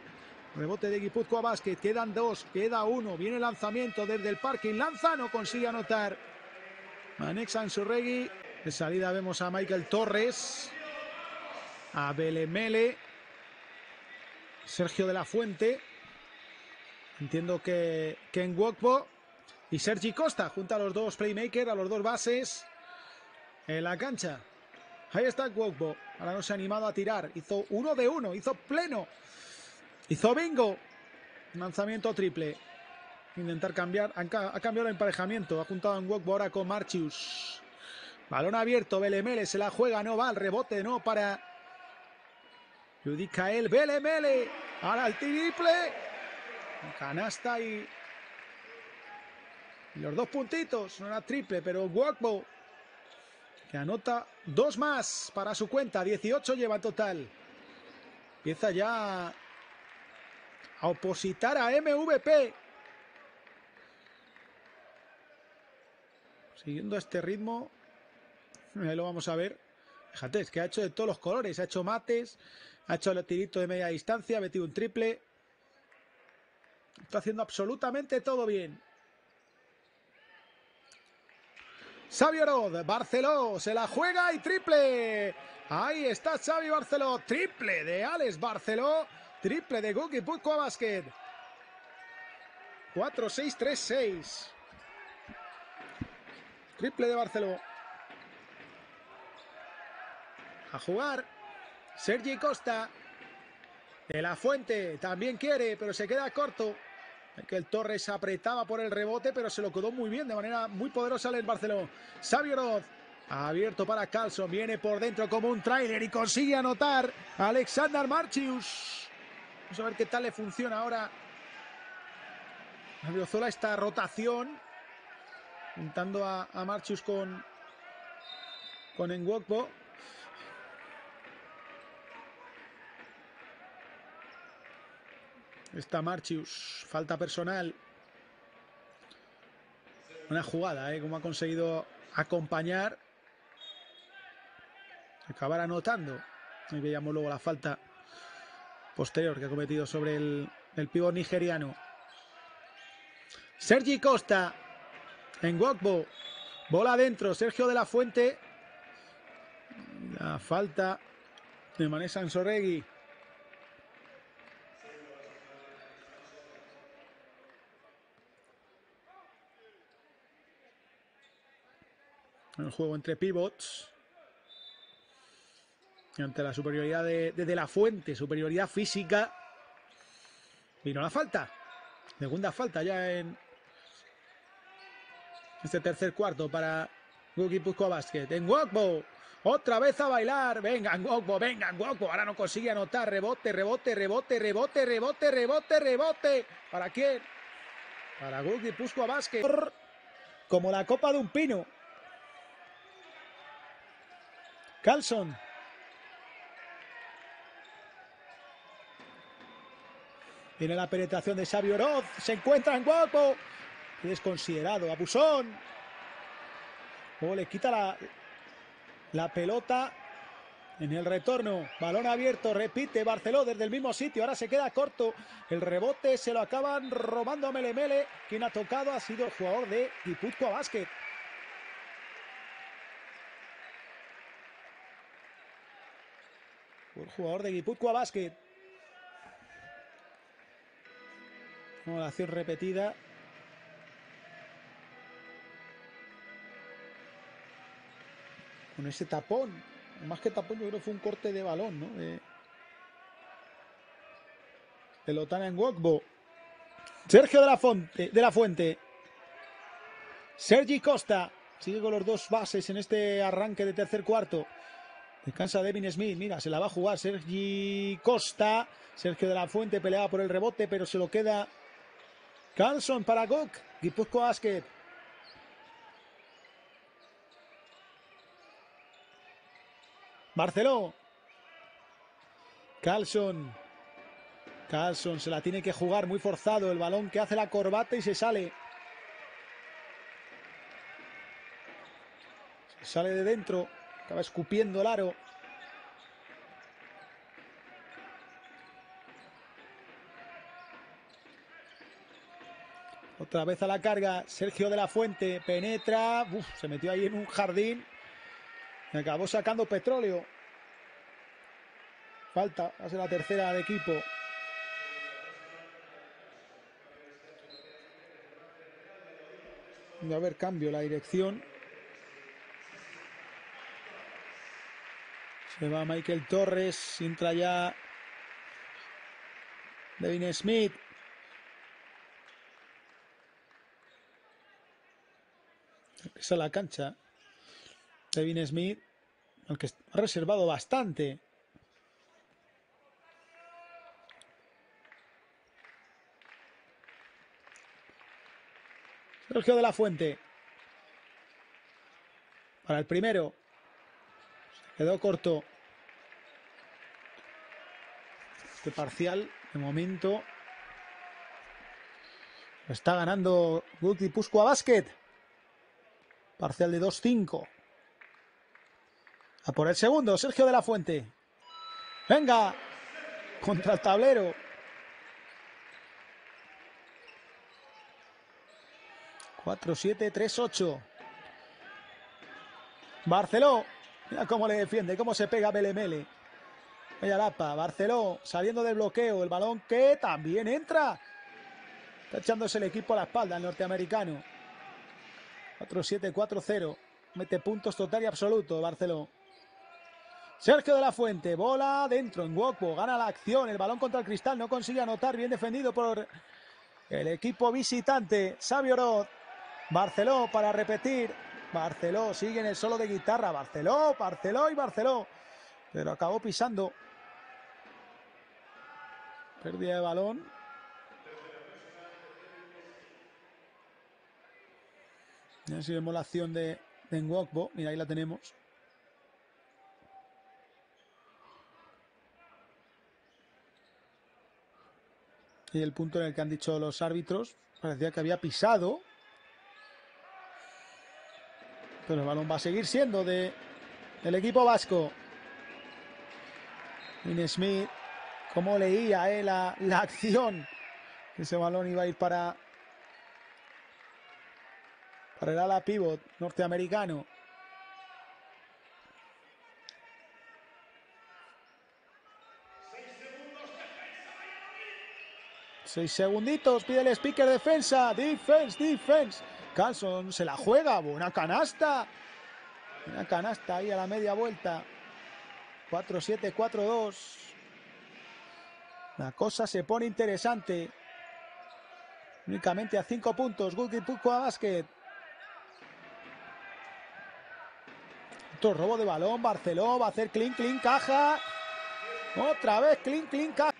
Rebote de Guipúzcoa Basket. Quedan dos, queda uno. Viene el lanzamiento desde el parking. Lanza, no consigue anotar. Manex Ansurregui. De salida vemos a Michael Torres. A Belemele. Sergio de la Fuente. Entiendo que Ken Wokpo. Y Sergi Costa, junto a los dos playmakers, a los dos bases en la cancha. Ahí está Wokbo. Ahora no se ha animado a tirar. Hizo uno de uno. Hizo pleno. Hizo bingo. Lanzamiento triple. Intentar cambiar. Ha cambiado el emparejamiento. Ha juntado en Wokbo ahora con Marchius. Balón abierto. Belemele se la juega. No va al rebote. No para. Judicael. Belemele. Ahora el triple. Canasta y. los dos puntitos. No era triple, pero Wokbo que anota dos más para su cuenta, 18 lleva total. Empieza ya a opositar a MVP. Siguiendo este ritmo, ahí lo vamos a ver. Fíjate, es que ha hecho de todos los colores, ha hecho mates, ha hecho el tirito de media distancia, ha metido un triple. Está haciendo absolutamente todo bien. Xavi Oroz, Barceló, se la juega y triple. Ahí está Xavi Barceló, triple de Alex Barceló, triple de Guki Puzcoa Basket. 4-6-3-6. Triple de Barceló. A jugar. Sergi Costa. De la Fuente también quiere, pero se queda corto. Que el Torres apretaba por el rebote, pero se lo quedó muy bien, de manera muy poderosa el Barcelona. Xavi Roth, abierto para Carlson, viene por dentro como un trailer y consigue anotar Alexander Marchius. Vamos a ver qué tal le funciona ahora a Biozola esta rotación, juntando a, a Marchius con, con. Está Marchius, falta personal. Una jugada, ¿eh? Como ha conseguido acompañar. Acabar anotando. Y veíamos luego la falta posterior que ha cometido sobre el, el pívot nigeriano. Sergi Costa en Wokbo. Bola adentro. Sergio de la Fuente. La falta de Manesa Ansorregui. El juego entre pivots. Ante la superioridad de, de, la fuente, superioridad física. Vino la falta. Segunda falta ya en este tercer cuarto para Guki Puzco Basket. En Wokbo. Otra vez a bailar. Venga, Wokbo, venga, Wokbo. Ahora no consigue anotar. Rebote, rebote, rebote, rebote, rebote, rebote, rebote. ¿Para quién? Para Guki Puzco Basket. Como la copa de un pino. Carlson. Viene la penetración de Xavi Oroz. Se encuentra en Guapo. Es considerado. Abusón. Oh, le quita la, la pelota en el retorno. Balón abierto. Repite Barceló desde el mismo sitio. Ahora se queda corto. El rebote se lo acaban robando a Melemele. Quien ha tocado ha sido el jugador de Guipúzcoa Basket. El jugador de Guipúzcoa Basket. La acción repetida. Con ese tapón. Más que tapón, yo creo que fue un corte de balón, ¿no? De, de en Wokbo. Sergio de la, Fonte, de la Fuente. Sergi Costa. Sigue con los dos bases en este arranque de tercer cuarto. Descansa Devin Smith. Mira, se la va a jugar Sergi Costa. Sergio de la Fuente peleaba por el rebote, pero se lo queda Carlson para Gok. Guipuzcoa Basket. Barceló. Carlson. Carlson se la tiene que jugar muy forzado. El balón que hace la corbata y se sale. Se sale de dentro. Acaba escupiendo el aro. Otra vez a la carga. Sergio de la Fuente penetra. Se metió ahí en un jardín. Acabó sacando petróleo. Falta. A ser la tercera de equipo. Va a haber cambio la dirección. Se va Michael Torres. Entra ya Devin Smith. Esa es la cancha. Devin Smith, al que ha reservado bastante. Sergio de la Fuente. Para el primero. Se quedó corto. Este parcial, de momento, está ganando Guti Pusco a básquet. Parcial de 2-5. A por el segundo, Sergio de la Fuente. Venga, contra el tablero. Cuatro, siete, tres, ocho. Barceló. Mira cómo le defiende, cómo se pega Belemele. Vaya lapa. Barceló saliendo del bloqueo. El balón que también entra. Está echándose el equipo a la espalda el norteamericano. 4-7, 4-0. Mete puntos total y absoluto Barceló. Sergio de la Fuente, bola dentro en Wokbo, gana la acción, el balón contra el cristal, no consigue anotar, bien defendido por el equipo visitante. Xavi Oroz, Barceló para repetir, Barceló sigue en el solo de guitarra, Barceló, Barceló y Barceló, pero acabó pisando. Pérdida de balón. Ya si vemos la acción de, de Nwokbo. Mira, ahí la tenemos. El punto en el que han dicho los árbitros. Parecía que había pisado. Pero el balón va a seguir siendo de, del equipo vasco. Min Smith, como leía la, la acción. Ese balón iba a ir para, para el ala pivot norteamericano. Seis segunditos, pide el speaker defensa, defense, defense. Carlson se la juega, buena canasta. Una canasta ahí a la media vuelta. 4-7, 4-2. La cosa se pone interesante. Únicamente a 5 puntos. Puco a básquet. Otro robo de balón. Barceló va a hacer clean, clean, caja. Otra vez clean, clean, caja.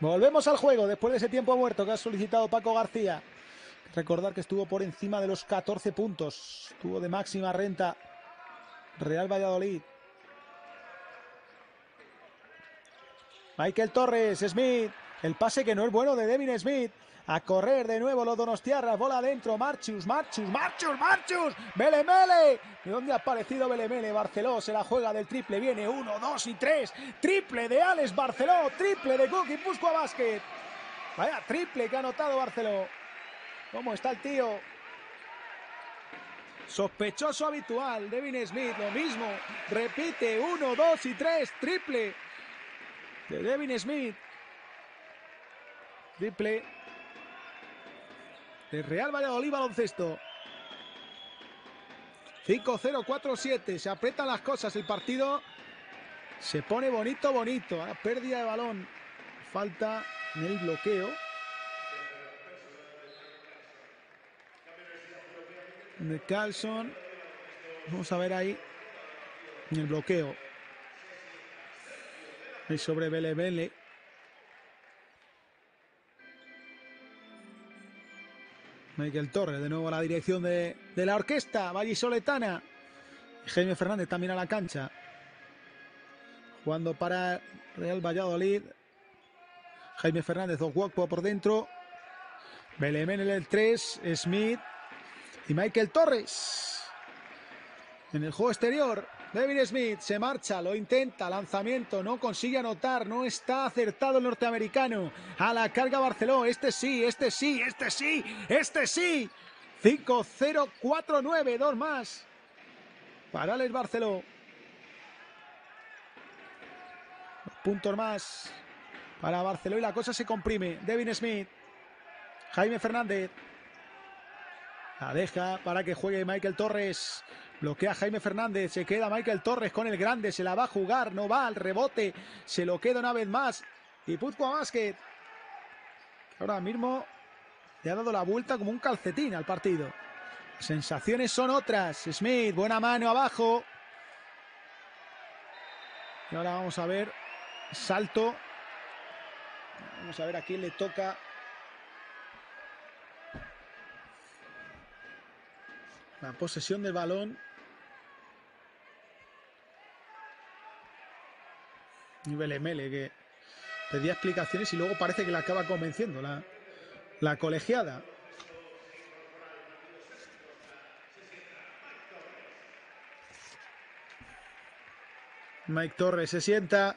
Volvemos al juego después de ese tiempo muerto que ha solicitado Paco García. Recordar que estuvo por encima de los 14 puntos. Estuvo de máxima renta Real Valladolid. Michael Torres, Smith. El pase que no es bueno de Devin Smith. A correr de nuevo los Donostiarras. Bola adentro. Marchus, Marchus, Marchus, Marchus. Belemele. ¿De dónde ha aparecido Belemele? Barceló se la juega del triple. Viene uno, dos y tres. Triple de Alex Barceló. Triple de Cookie Pusco a básquet. Vaya triple que ha anotado Barceló. ¿Cómo está el tío? Sospechoso habitual. Devin Smith, lo mismo. Repite. Uno, dos y tres. Triple de Devin Smith. Triple de Real Valladolid baloncesto. 5-0-4-7. Se apretan las cosas. El partido se pone bonito, bonito. Ahora pérdida de balón. Falta en el bloqueo. De Carlson. Vamos a ver ahí. En el bloqueo. Y sobre Bele Michael Torres, de nuevo a la dirección de, de la orquesta vallisoletana. Jaime Fernández también a la cancha. Jugando para Real Valladolid. Jaime Fernández, Okwakpo por dentro. Belemén en el 3. Smith. Y Michael Torres. En el juego exterior. Devin Smith se marcha, lo intenta, lanzamiento, no consigue anotar, no está acertado el norteamericano. A la carga Barceló, este sí, este sí, este sí, este sí. 5-0-4-9, dos más. Para Barceló. puntos más para Barceló y la cosa se comprime. Devin Smith, Jaime Fernández. La deja para que juegue Michael Torres. Bloquea Jaime Fernández, se queda Michael Torres con el grande, se la va a jugar, no va al rebote, se lo queda una vez más. Y Puzco a básquet. Ahora mismo le ha dado la vuelta como un calcetín al partido. sensaciones son otras. Smith, buena mano abajo. Y ahora vamos a ver salto. Vamos a ver a quién le toca la posesión del balón. Y Belemele que pedía explicaciones y luego parece que la acaba convenciendo la, la colegiada. Mike Torres se sienta.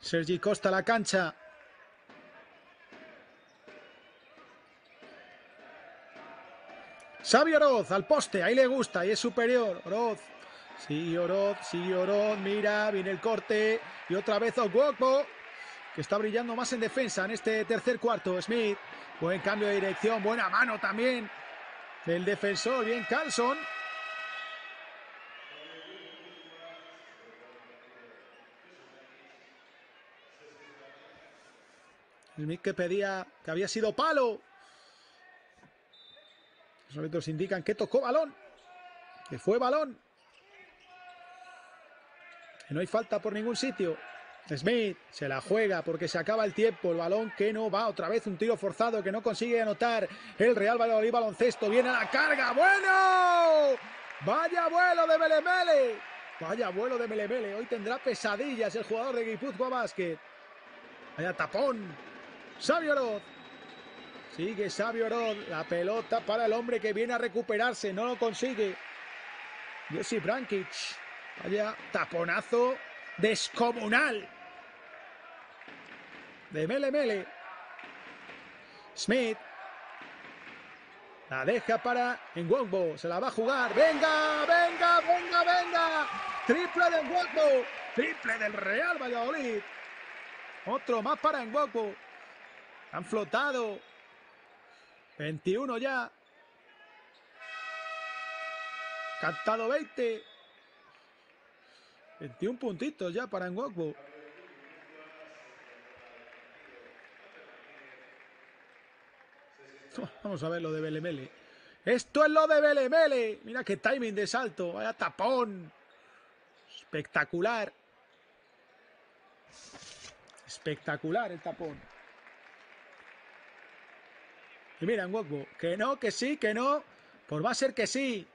Sergi Costa la cancha. Xavi Oroz al poste, ahí le gusta, y es superior. Oroz Sí, Oroz, sí, Oroz, mira, viene el corte y otra vez Ogwokbo, que está brillando más en defensa en este tercer cuarto. Smith, buen cambio de dirección, buena mano también del defensor. Bien, Carlson. Smith que pedía que había sido palo. Los árbitros indican que tocó balón. Que fue balón. No hay falta por ningún sitio. Smith se la juega porque se acaba el tiempo. El balón que no va. Otra vez un tiro forzado que no consigue anotar. El Real Valladolid baloncesto. Viene a la carga. ¡Bueno! Vaya vuelo de Melemele. Vaya vuelo de Melemele. Hoy tendrá pesadillas el jugador de Guipúzcoa Basket. Vaya tapón. Sabio Oroz. Sigue Sabio Oroz. La pelota para el hombre que viene a recuperarse. No lo consigue. Josip Brankic. Vaya taponazo descomunal de Mele Mele. Smith la deja para Nwogbo. Se la va a jugar. Venga, venga, venga, venga. Triple de Nwogbo. Triple del Real Valladolid. Otro más para Nwogbo. Han flotado. 21 ya. Cantado 20. 21 puntitos ya para Ngokbo. Vamos a ver lo de Belemele. Esto es lo de Belemele. Mira qué timing de salto. Vaya tapón. Espectacular. Espectacular el tapón. Y mira, Ngokbo. Que no, que sí, que no. Pues va a ser que sí.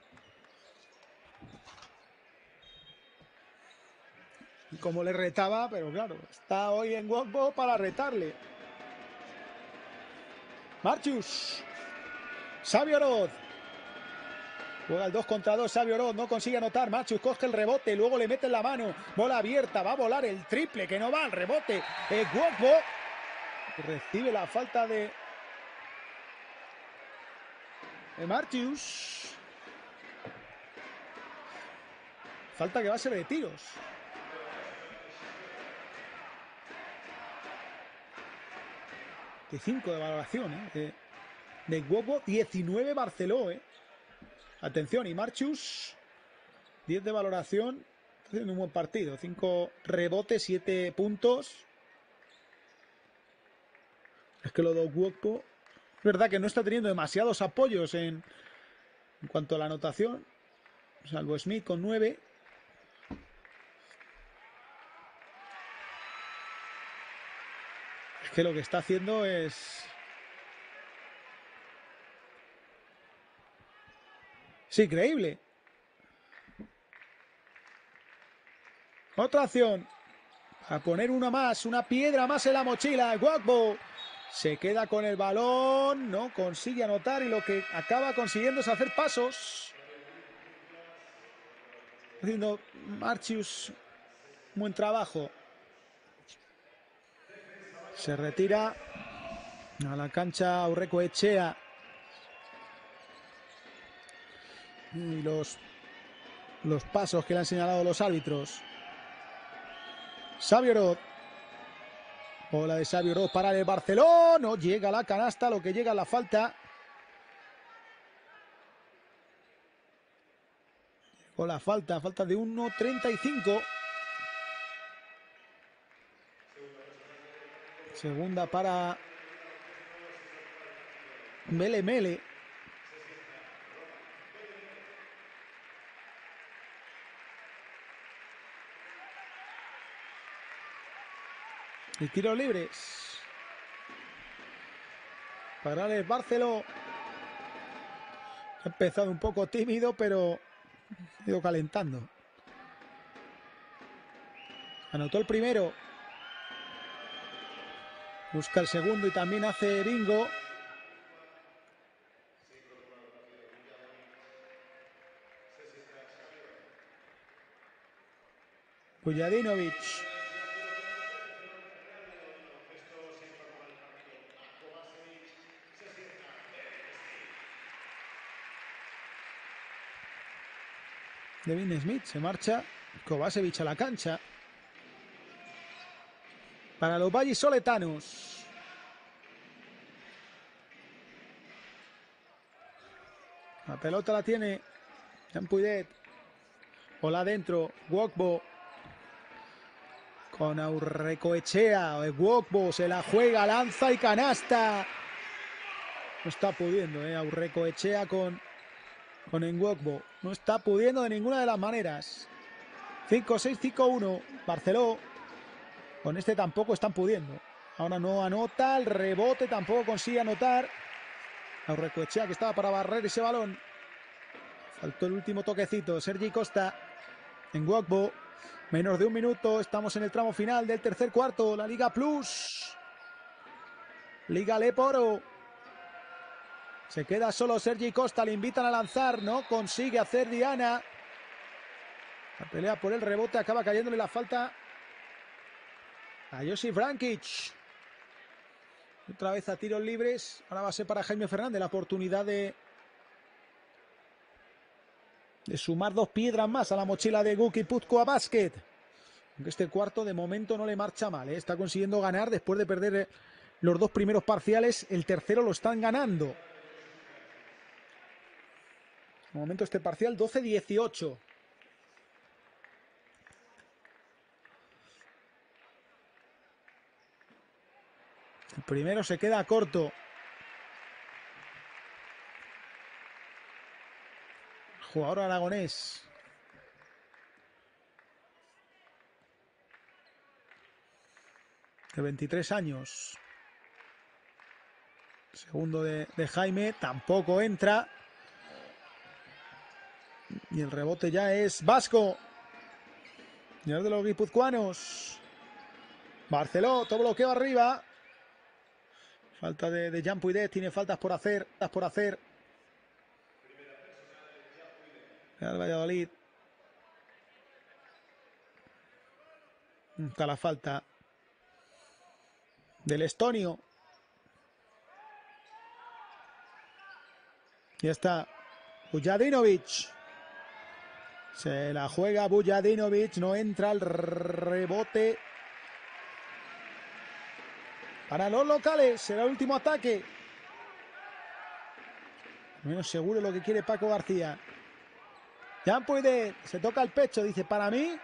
Como le retaba, pero claro, está hoy en Wokbo para retarle. Marchus. Sabio Oroz. Juega el 2 contra 2, Sabio Oroz no consigue anotar. Marchus coge el rebote, luego le mete en la mano. Bola abierta, va a volar el triple que no va al rebote. Wokbo recibe la falta de, de Marchus. Falta que va a ser de tiros. De 5 de valoración, ¿eh? De, de 19 Barceló, ¿eh? Atención, y Marchus, 10 de valoración. Está haciendo un buen partido. 5 rebotes, 7 puntos. Es que lo de Guopo es verdad que no está teniendo demasiados apoyos en, en cuanto a la anotación. Salvo Smith con 9. Que lo que está haciendo es... Es increíble. Otra acción. A poner una más, una piedra más en la mochila. Guagbo se queda con el balón, no consigue anotar y lo que acaba consiguiendo es hacer pasos. Haciendo Marchius, buen trabajo. Se retira a la cancha Aurreco Echea. Y los, los pasos que le han señalado los árbitros. Sabio Oroz. Bola de Sabio Oroz para el Barcelona. No llega la canasta, lo que llega la falta. Llegó la falta, falta de 1.35. Segunda para Mele Mele. Y tiro libres. Para el Barceló. Ha empezado un poco tímido, pero ha ido calentando. Anotó el primero. Busca el segundo y también hace bingo. Kujadinovic. Devin Smith se marcha. Kovacevic a la cancha para los valles soletanos. La pelota la tiene Jan Puidet. Hola adentro. Wokbo. Con Aurrecoechea. Wokbo se la juega, lanza y canasta. No está pudiendo, ¿eh? Aurrecoechea con, con Nwokbo. No está pudiendo de ninguna de las maneras. 5-6-5-1. Barceló. Con este tampoco están pudiendo. Ahora no anota. El rebote tampoco consigue anotar. Aurrecoechea que estaba para barrer ese balón. Faltó el último toquecito. Sergi Costa en Wokbo. Menos de un minuto. Estamos en el tramo final del tercer cuarto. La Liga Plus. Liga Leporo. Se queda solo Sergi Costa. Le invitan a lanzar. No consigue hacer Diana. La pelea por el rebote acaba cayéndole la falta a Josip Frankic. Otra vez a tiros libres. Ahora va a ser para Jaime Fernández la oportunidad de, de sumar dos piedras más a la mochila de Guki Putko a básquet. Aunque este cuarto de momento no le marcha mal. ¿eh? Está consiguiendo ganar después de perder eh, los dos primeros parciales. El tercero lo están ganando. De momento este parcial 12-18. El primero se queda corto. Jugador aragonés. De 23 años. Segundo de, de Jaime. Tampoco entra. Y el rebote ya es Vasco. Señor de los guipuzcoanos. Barceló, todo bloqueo arriba. Falta de, de Jean Puidet, tiene faltas por hacer, faltas por hacer. Real Valladolid. Está la falta del estonio. Ya está Bujadinovic. Se la juega Bujadinovic, no entra el rebote. Para los locales, será el último ataque. Menos seguro lo que quiere Paco García. Jan Puidet se toca el pecho, dice para mí.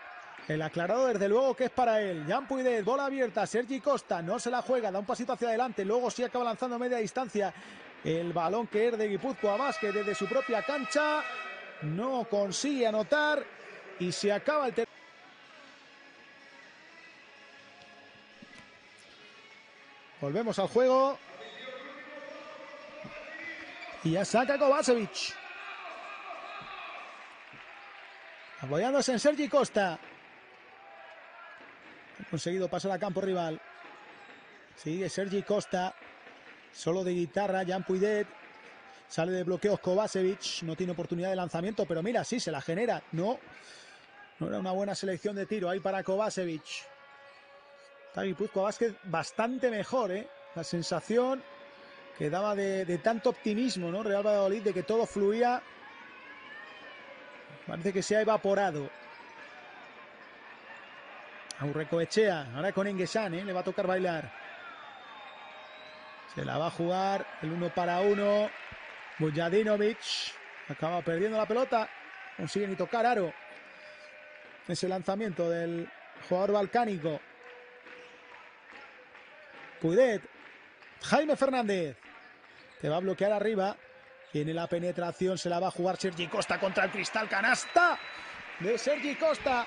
El aclarado desde luego que es para él. Jan Puidet, bola abierta. Sergi Costa no se la juega, da un pasito hacia adelante. Luego sí acaba lanzando media distancia. El balón que es de Guipúzcoa Vázquez desde su propia cancha. No consigue anotar. Y se acaba el. Volvemos al juego. Y ya saca Kovacevic. Apoyándose en Sergi Costa. Ha conseguido pasar a campo rival. Sigue Sergi Costa. Solo de guitarra, Jan Puidet. Sale de bloqueos Kovacevic. No tiene oportunidad de lanzamiento, pero mira, sí, se la genera. No, no era una buena selección de tiro ahí para Kovacevic. Está Guipúzcoa Vázquez bastante mejor, ¿eh? La sensación que daba de, tanto optimismo, ¿no? Real Valladolid, de que todo fluía. Parece que se ha evaporado. Aurrecoechea, ahora con Enguesan, ¿eh? Le va a tocar bailar. Se la va a jugar el uno para uno. Bujadinovic acaba perdiendo la pelota. Consigue ni tocar aro. Ese lanzamiento del jugador balcánico. Puidet. Jaime Fernández. Te va a bloquear arriba. Tiene la penetración. Se la va a jugar Sergi Costa contra el cristal. Canasta de Sergi Costa.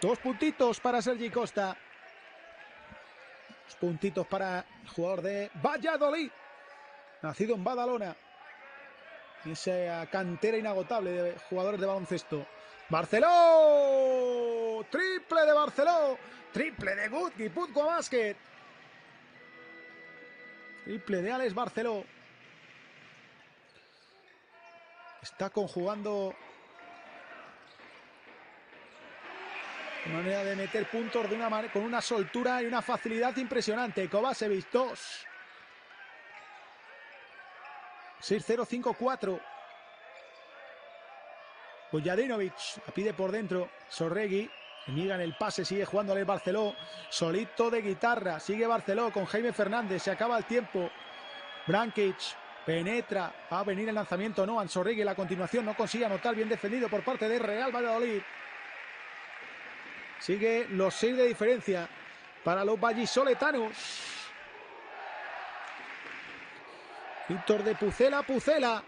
Dos puntitos para Sergi Costa. Dos puntitos para el jugador de Valladolid. Nacido en Badalona. Esa cantera inagotable de jugadores de baloncesto. Barceló. Triple de Barceló. Triple de Gutki Putco Basket. Triple de Alex Barceló. Está conjugando manera de meter puntos de una manera, con una soltura y una facilidad impresionante. Kovacevic 2. 6-0-5-4. Bujadinovic la pide por dentro. Sorregui. Niegan el pase, sigue jugando el Barceló. Solito de guitarra. Sigue Barceló con Jaime Fernández. Se acaba el tiempo. Brankic Penetra. Va a venir el lanzamiento. No. Ansorregui la continuación no consigue anotar. Bien defendido por parte de Real Valladolid. Sigue los seis de diferencia para los vallisoletanos. Víctor de Pucela, Pucela.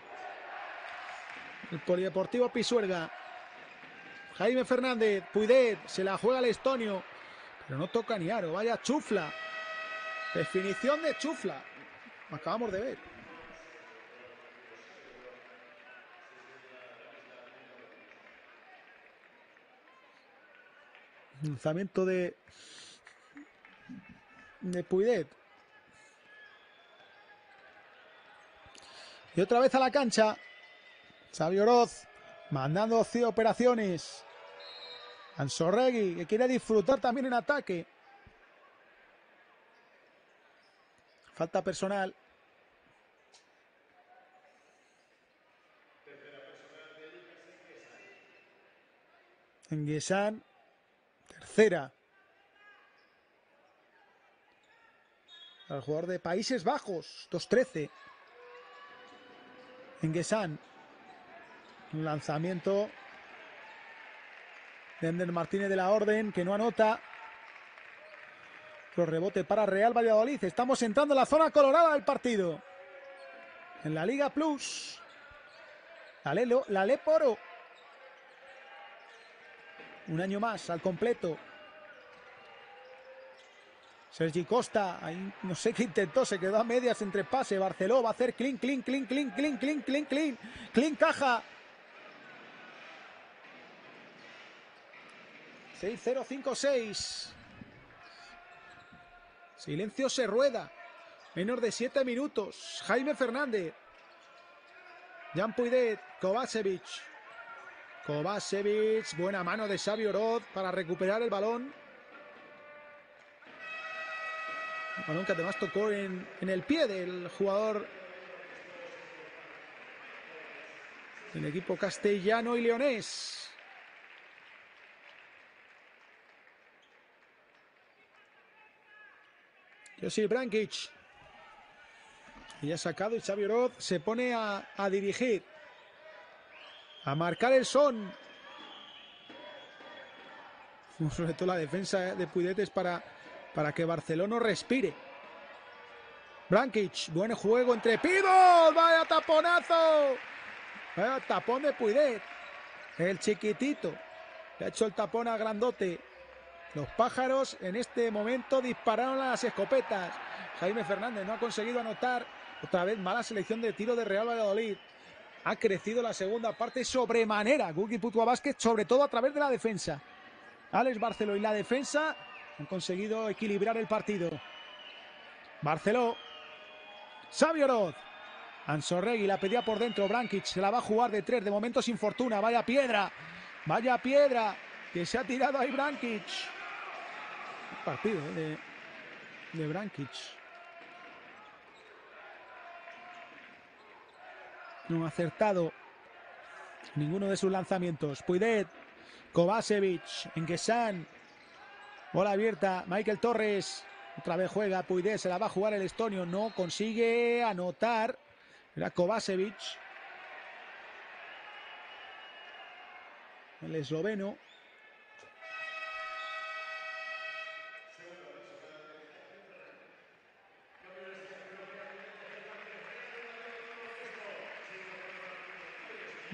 El Polideportivo Pisuerga. Jaime Fernández, Puidet, se la juega el estonio. Pero no toca ni aro, vaya chufla. Definición de chufla. Acabamos de ver. Lanzamiento de. de Puidet. Y otra vez a la cancha. Xavi Oroz mandando operaciones. operaciones. Ansorregui, que quiere disfrutar también en ataque. Falta personal. En Guesan, tercera. Al jugador de Países Bajos, 2-13. En Guesan. Un lanzamiento Dender Martínez de la Orden, que no anota. Otro rebote para Real Valladolid. Estamos entrando en la zona colorada del partido. En la Liga Plus. La Lelo, la Leporo. Un año más al completo. Sergi Costa, ahí no sé qué intentó, se quedó a medias entre pase. Barceló va a hacer clean, clean, clean, clean, clean, clean, clean, clean. Clean caja. 6-0-5-6. Silencio se rueda. Menos de 7 minutos. Jaime Fernández. Jan Puidet. Kovacevic. Kovacevic. Buena mano de Xavi Oroz para recuperar el balón. balón que además tocó en, en el pie del jugador del equipo castellano y leonés. Josip Brankic. Y ha sacado y Xavi Oroz se pone a, dirigir. A marcar el son. Sobre todo la defensa de Puidetes para, para que Barcelona respire. Brankic, buen juego entre Pidos. Vaya taponazo. Vaya tapón de Puidet. El chiquitito. Le ha hecho el tapón a Grandote. Los pájaros en este momento dispararon las escopetas. Jaime Fernández no ha conseguido anotar. Otra vez mala selección de tiro de Real Valladolid. Ha crecido la segunda parte sobremanera. Gugi Putua Basket, sobre todo a través de la defensa. Alex Barceló y la defensa han conseguido equilibrar el partido. Barceló. Xavi Oroz. Ansorregui la pedía por dentro. Brankic se la va a jugar de tres. De momento sin fortuna. Vaya piedra. Vaya piedra. Que se ha tirado ahí Brankic partido ¿eh? de, de Brankic. No ha acertado ninguno de sus lanzamientos. Puidet, Kovacevic, Engesan. Bola abierta, Michael Torres. Otra vez juega Puidet, se la va a jugar el estonio. No consigue anotar. Era Kovacevic. El esloveno.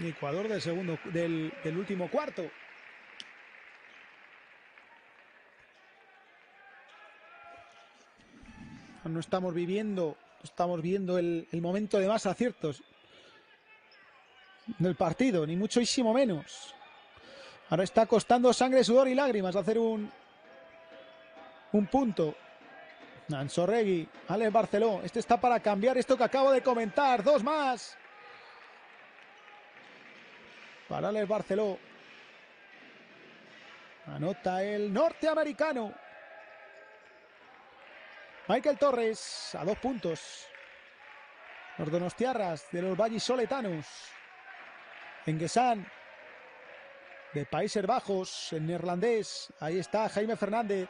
Ecuador del segundo del, último cuarto. No estamos viviendo, estamos viendo el, momento de más aciertos del partido, ni muchísimo menos. Ahora está costando sangre, sudor y lágrimas hacer un, un punto. Ansorregui, Alex Barceló. Este está para cambiar esto que acabo de comentar. Dos más. Para el Barceló. Anota el norteamericano. Michael Torres a dos puntos. Los donostiarras de los Valles Soletanos. Enguesan de Países Bajos, en neerlandés. Ahí está Jaime Fernández.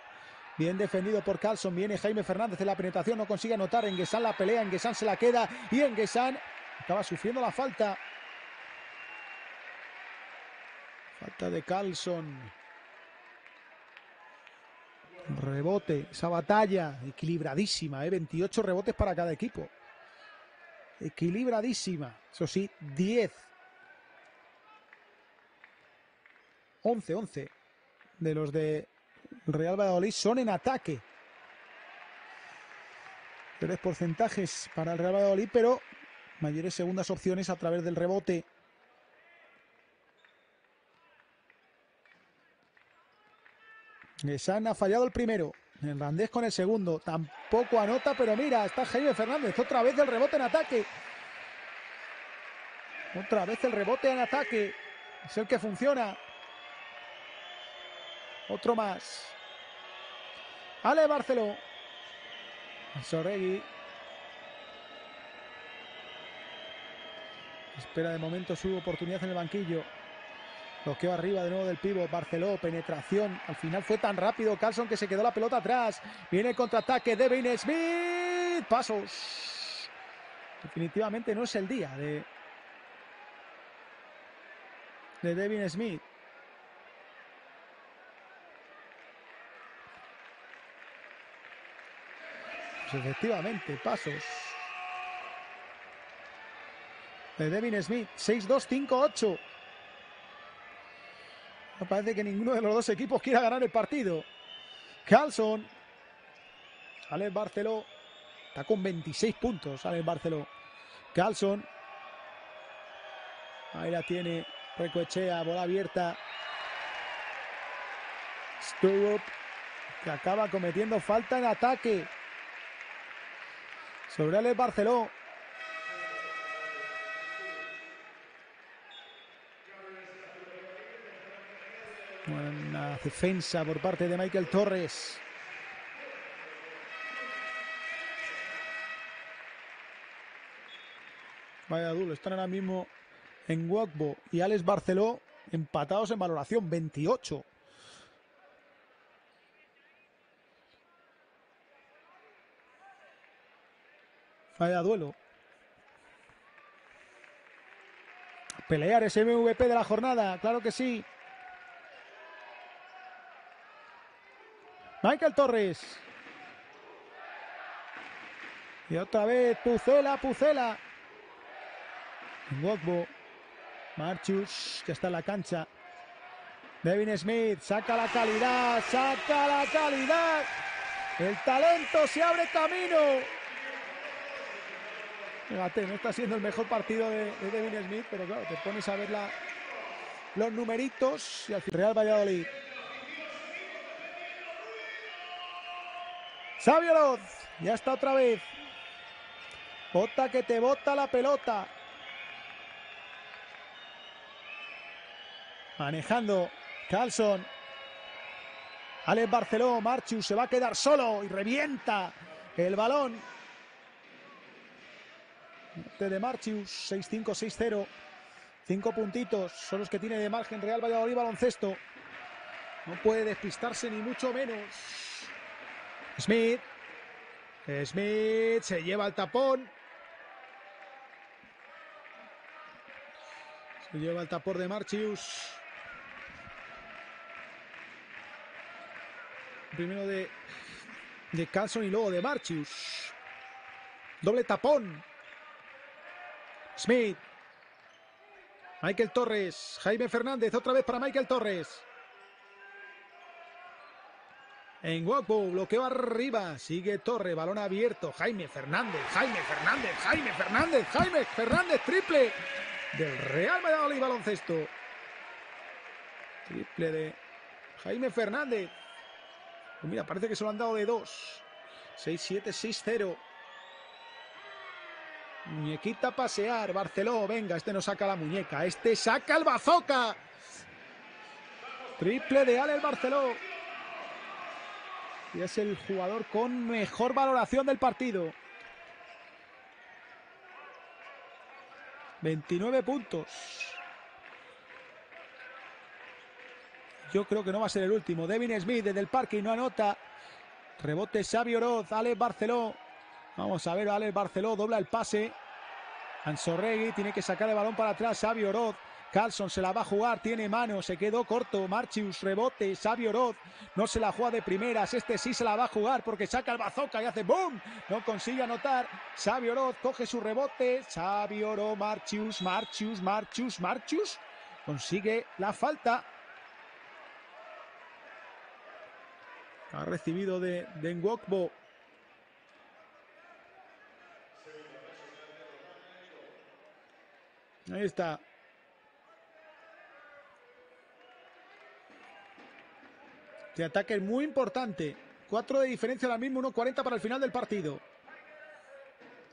Bien defendido por Carlson. Viene Jaime Fernández en la penetración. No consigue anotar. Enguesan la pelea. Enguesan se la queda. Y Enguesan acaba sufriendo la falta. De Carlson. Rebote. Esa batalla equilibradísima. ¿eh? 28 rebotes para cada equipo. Equilibradísima. Eso sí, 10. 11, 11 de los de Real Valladolid son en ataque. Tres porcentajes para el Real Valladolid, pero mayores segundas opciones a través del rebote. Gesan ha fallado el primero. Hernández con el segundo. Tampoco anota, pero mira, está Jaime Fernández. Otra vez el rebote en ataque. Otra vez el rebote en ataque. Es el que funciona. Otro más. Ale Barceló. Sorregui. Espera de momento su oportunidad en el banquillo. Bloqueo arriba de nuevo del pivo. Barceló, penetración. Al final fue tan rápido Carlson que se quedó la pelota atrás. Viene el contraataque de Devin Smith. Pasos. Definitivamente no es el día de, de Devin Smith. Pues efectivamente, pasos. De Devin Smith, 6-2-5-8. No parece que ninguno de los dos equipos quiera ganar el partido. Carlson. Alex Barceló. Está con 26 puntos. Alex Barceló. Carlson. Ahí la tiene. Recoechea. Bola abierta. Sturup. Que acaba cometiendo falta en ataque. Sobre Alex Barceló. Defensa por parte de Michael Torres. Vaya duro, están ahora mismo en Wokbo y Alex Barceló empatados en valoración 28. Vaya duelo. Pelear ese MVP de la jornada, claro que sí. Michael Torres. Y otra vez Pucela, Pucela. Wogbo. Marchus, que está en la cancha. Devin Smith, saca la calidad, saca la calidad. El talento se abre camino. No está siendo el mejor partido de, de, Devin Smith, pero claro, te pones a ver la, los numeritos y al final Real Valladolid. Xavi Oroz, ya está otra vez. Bota que te bota la pelota. Manejando Carlson. Alex Barceló, Marchius se va a quedar solo y revienta el balón. De Marchius, 6-5, 6-0. Cinco puntitos son los que tiene de margen Real Valladolid baloncesto. No puede despistarse ni mucho menos. Smith. Smith se lleva el tapón. Se lleva el tapón de Marchius. Primero de, de Carlson y luego de Marchius. Doble tapón. Smith. Michael Torres. Jaime Fernández. Otra vez para Michael Torres. En Wokbo, bloqueo arriba. Sigue Torre, balón abierto. Jaime Fernández, Jaime Fernández, Jaime Fernández, Jaime Fernández, triple del Real Valladolid baloncesto. Triple de Jaime Fernández. Pues mira, parece que se lo han dado de dos. 6-7, 6-0. Muñequita a pasear. Barceló, venga, este no saca la muñeca. Este saca el bazooka. Triple de Ale el Barceló. Y es el jugador con mejor valoración del partido. 29 puntos. Yo creo que no va a ser el último. Devin Smith desde el parque y no anota. Rebote Xavi Oroz, Alex Barceló. Vamos a ver, Alex Barceló dobla el pase. Ansorregui tiene que sacar el balón para atrás. Xavi Oroz. Carlson se la va a jugar, tiene mano, se quedó corto. Marchius, rebote, Xavi Oroz. No se la juega de primeras. Este sí se la va a jugar porque saca el bazooka y hace ¡boom! No consigue anotar. Xavi Oroz coge su rebote. Xavi Oroz, Marchius, Marchius, Marchius, Marchius. Consigue la falta. Ha recibido de, de Nwokbo. Ahí está. Este ataque es muy importante. Cuatro de diferencia ahora mismo, 1.40 para el final del partido.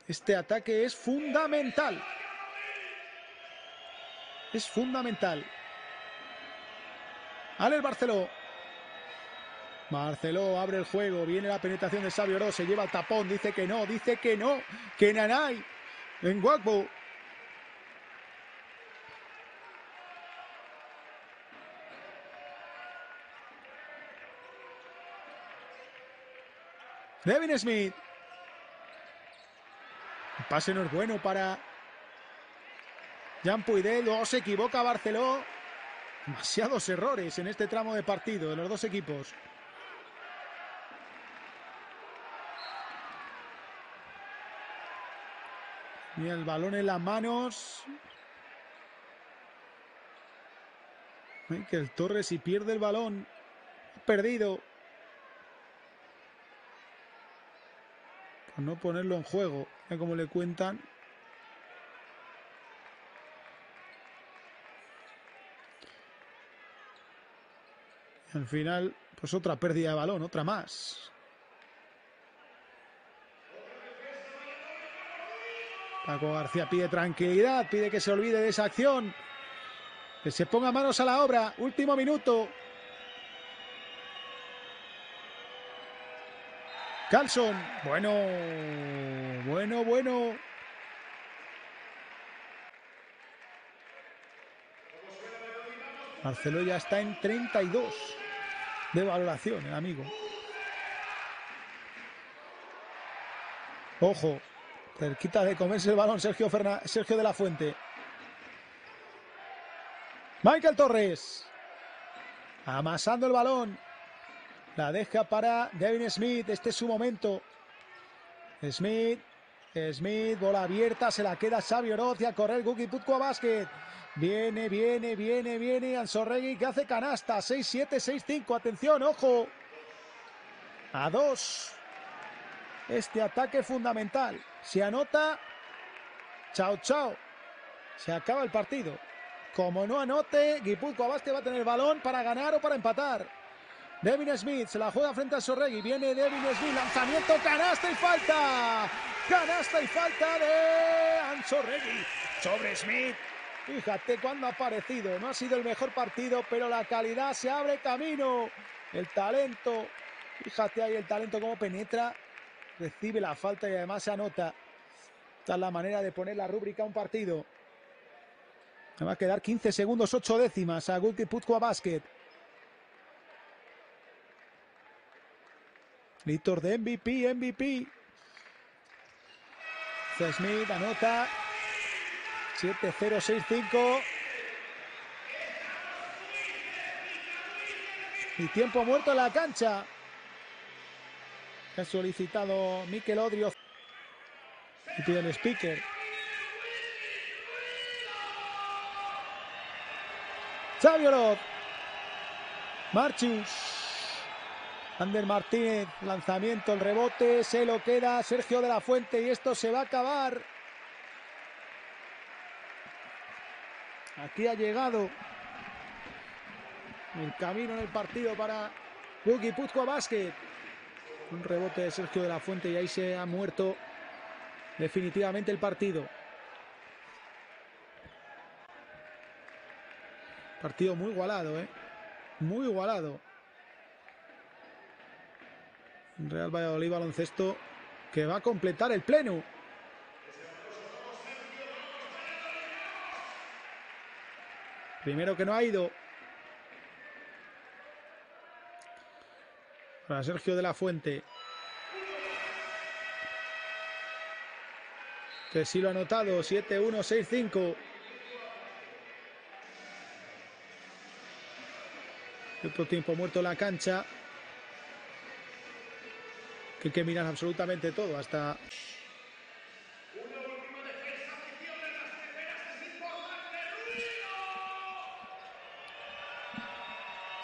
Este ataque es fundamental. Es fundamental. Alex Barceló. Marcelo abre el juego, viene la penetración de Sabio Oro, se lleva el tapón, dice que no, dice que no, que Nanay en Guagbo. Devin Smith. El pase no es bueno para Jean Puidel. Luego se equivoca Barceló. Demasiados errores en este tramo de partido de los dos equipos. Y el balón en las manos. el Torres si pierde el balón. Perdido. Por no ponerlo en juego. Como le cuentan. al final, pues otra pérdida de balón, otra más. Paco García pide tranquilidad, pide que se olvide de esa acción. Que se ponga manos a la obra. Último minuto. Carlson. Bueno, bueno, bueno. Marcelo ya está en 32 de valoración, el amigo. Ojo, cerquita de comerse el balón Sergio, Sergio de la Fuente. Michael Torres. Amasando el balón. La deja para Devin Smith. Este es su momento. Smith. Smith, bola abierta, se la queda Xavi Oroz y a correr Guki Putco básquet. Viene, viene, viene, viene Ansorregui que hace canasta. 6-7, 6-5. Atención, ojo. A dos. Este ataque fundamental. Se anota. Chao, chao. Se acaba el partido. Como no anote, Guipuzcoa Basque va a tener el balón para ganar o para empatar. Devin Smith se la juega frente a Sorregui. Viene Devin Smith, lanzamiento, canasta y falta. Canasta y falta de Ansorregui sobre Smith. Fíjate cuándo ha aparecido. No ha sido el mejor partido, pero la calidad se abre camino. El talento. Fíjate ahí el talento cómo penetra. Recibe la falta y además se anota. Esta es la manera de poner la rúbrica a un partido. Va a quedar 15 segundos, 8 décimas a Gulki Putko Basket. Litor de MVP, MVP. Smith anota 7-0-6-5. Y tiempo muerto en la cancha. ha solicitado Mikel Odrio. Y pide el speaker. Xavi Marchius. Ander Martínez, lanzamiento, el rebote, se lo queda Sergio de la Fuente y esto se va a acabar. Aquí ha llegado el camino en el partido para Buki Puzco Basket. Un rebote de Sergio de la Fuente y ahí se ha muerto definitivamente el partido. Partido muy igualado, ¿eh? Muy igualado. Real Valladolid baloncesto que va a completar el pleno. Primero que no ha ido. Para Sergio de la Fuente. Que sí lo ha anotado. 7-1-6-5. Otro tiempo muerto en la cancha. Hay que mirar absolutamente todo. Hasta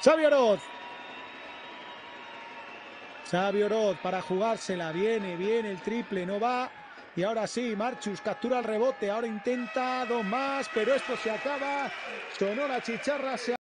Xavi Oroz. Xavi Oroz para jugársela. Viene, viene el triple, no va. Y ahora sí, Marchus captura el rebote. Ahora intenta dos más, pero esto se acaba. Sonó la chicharra. Se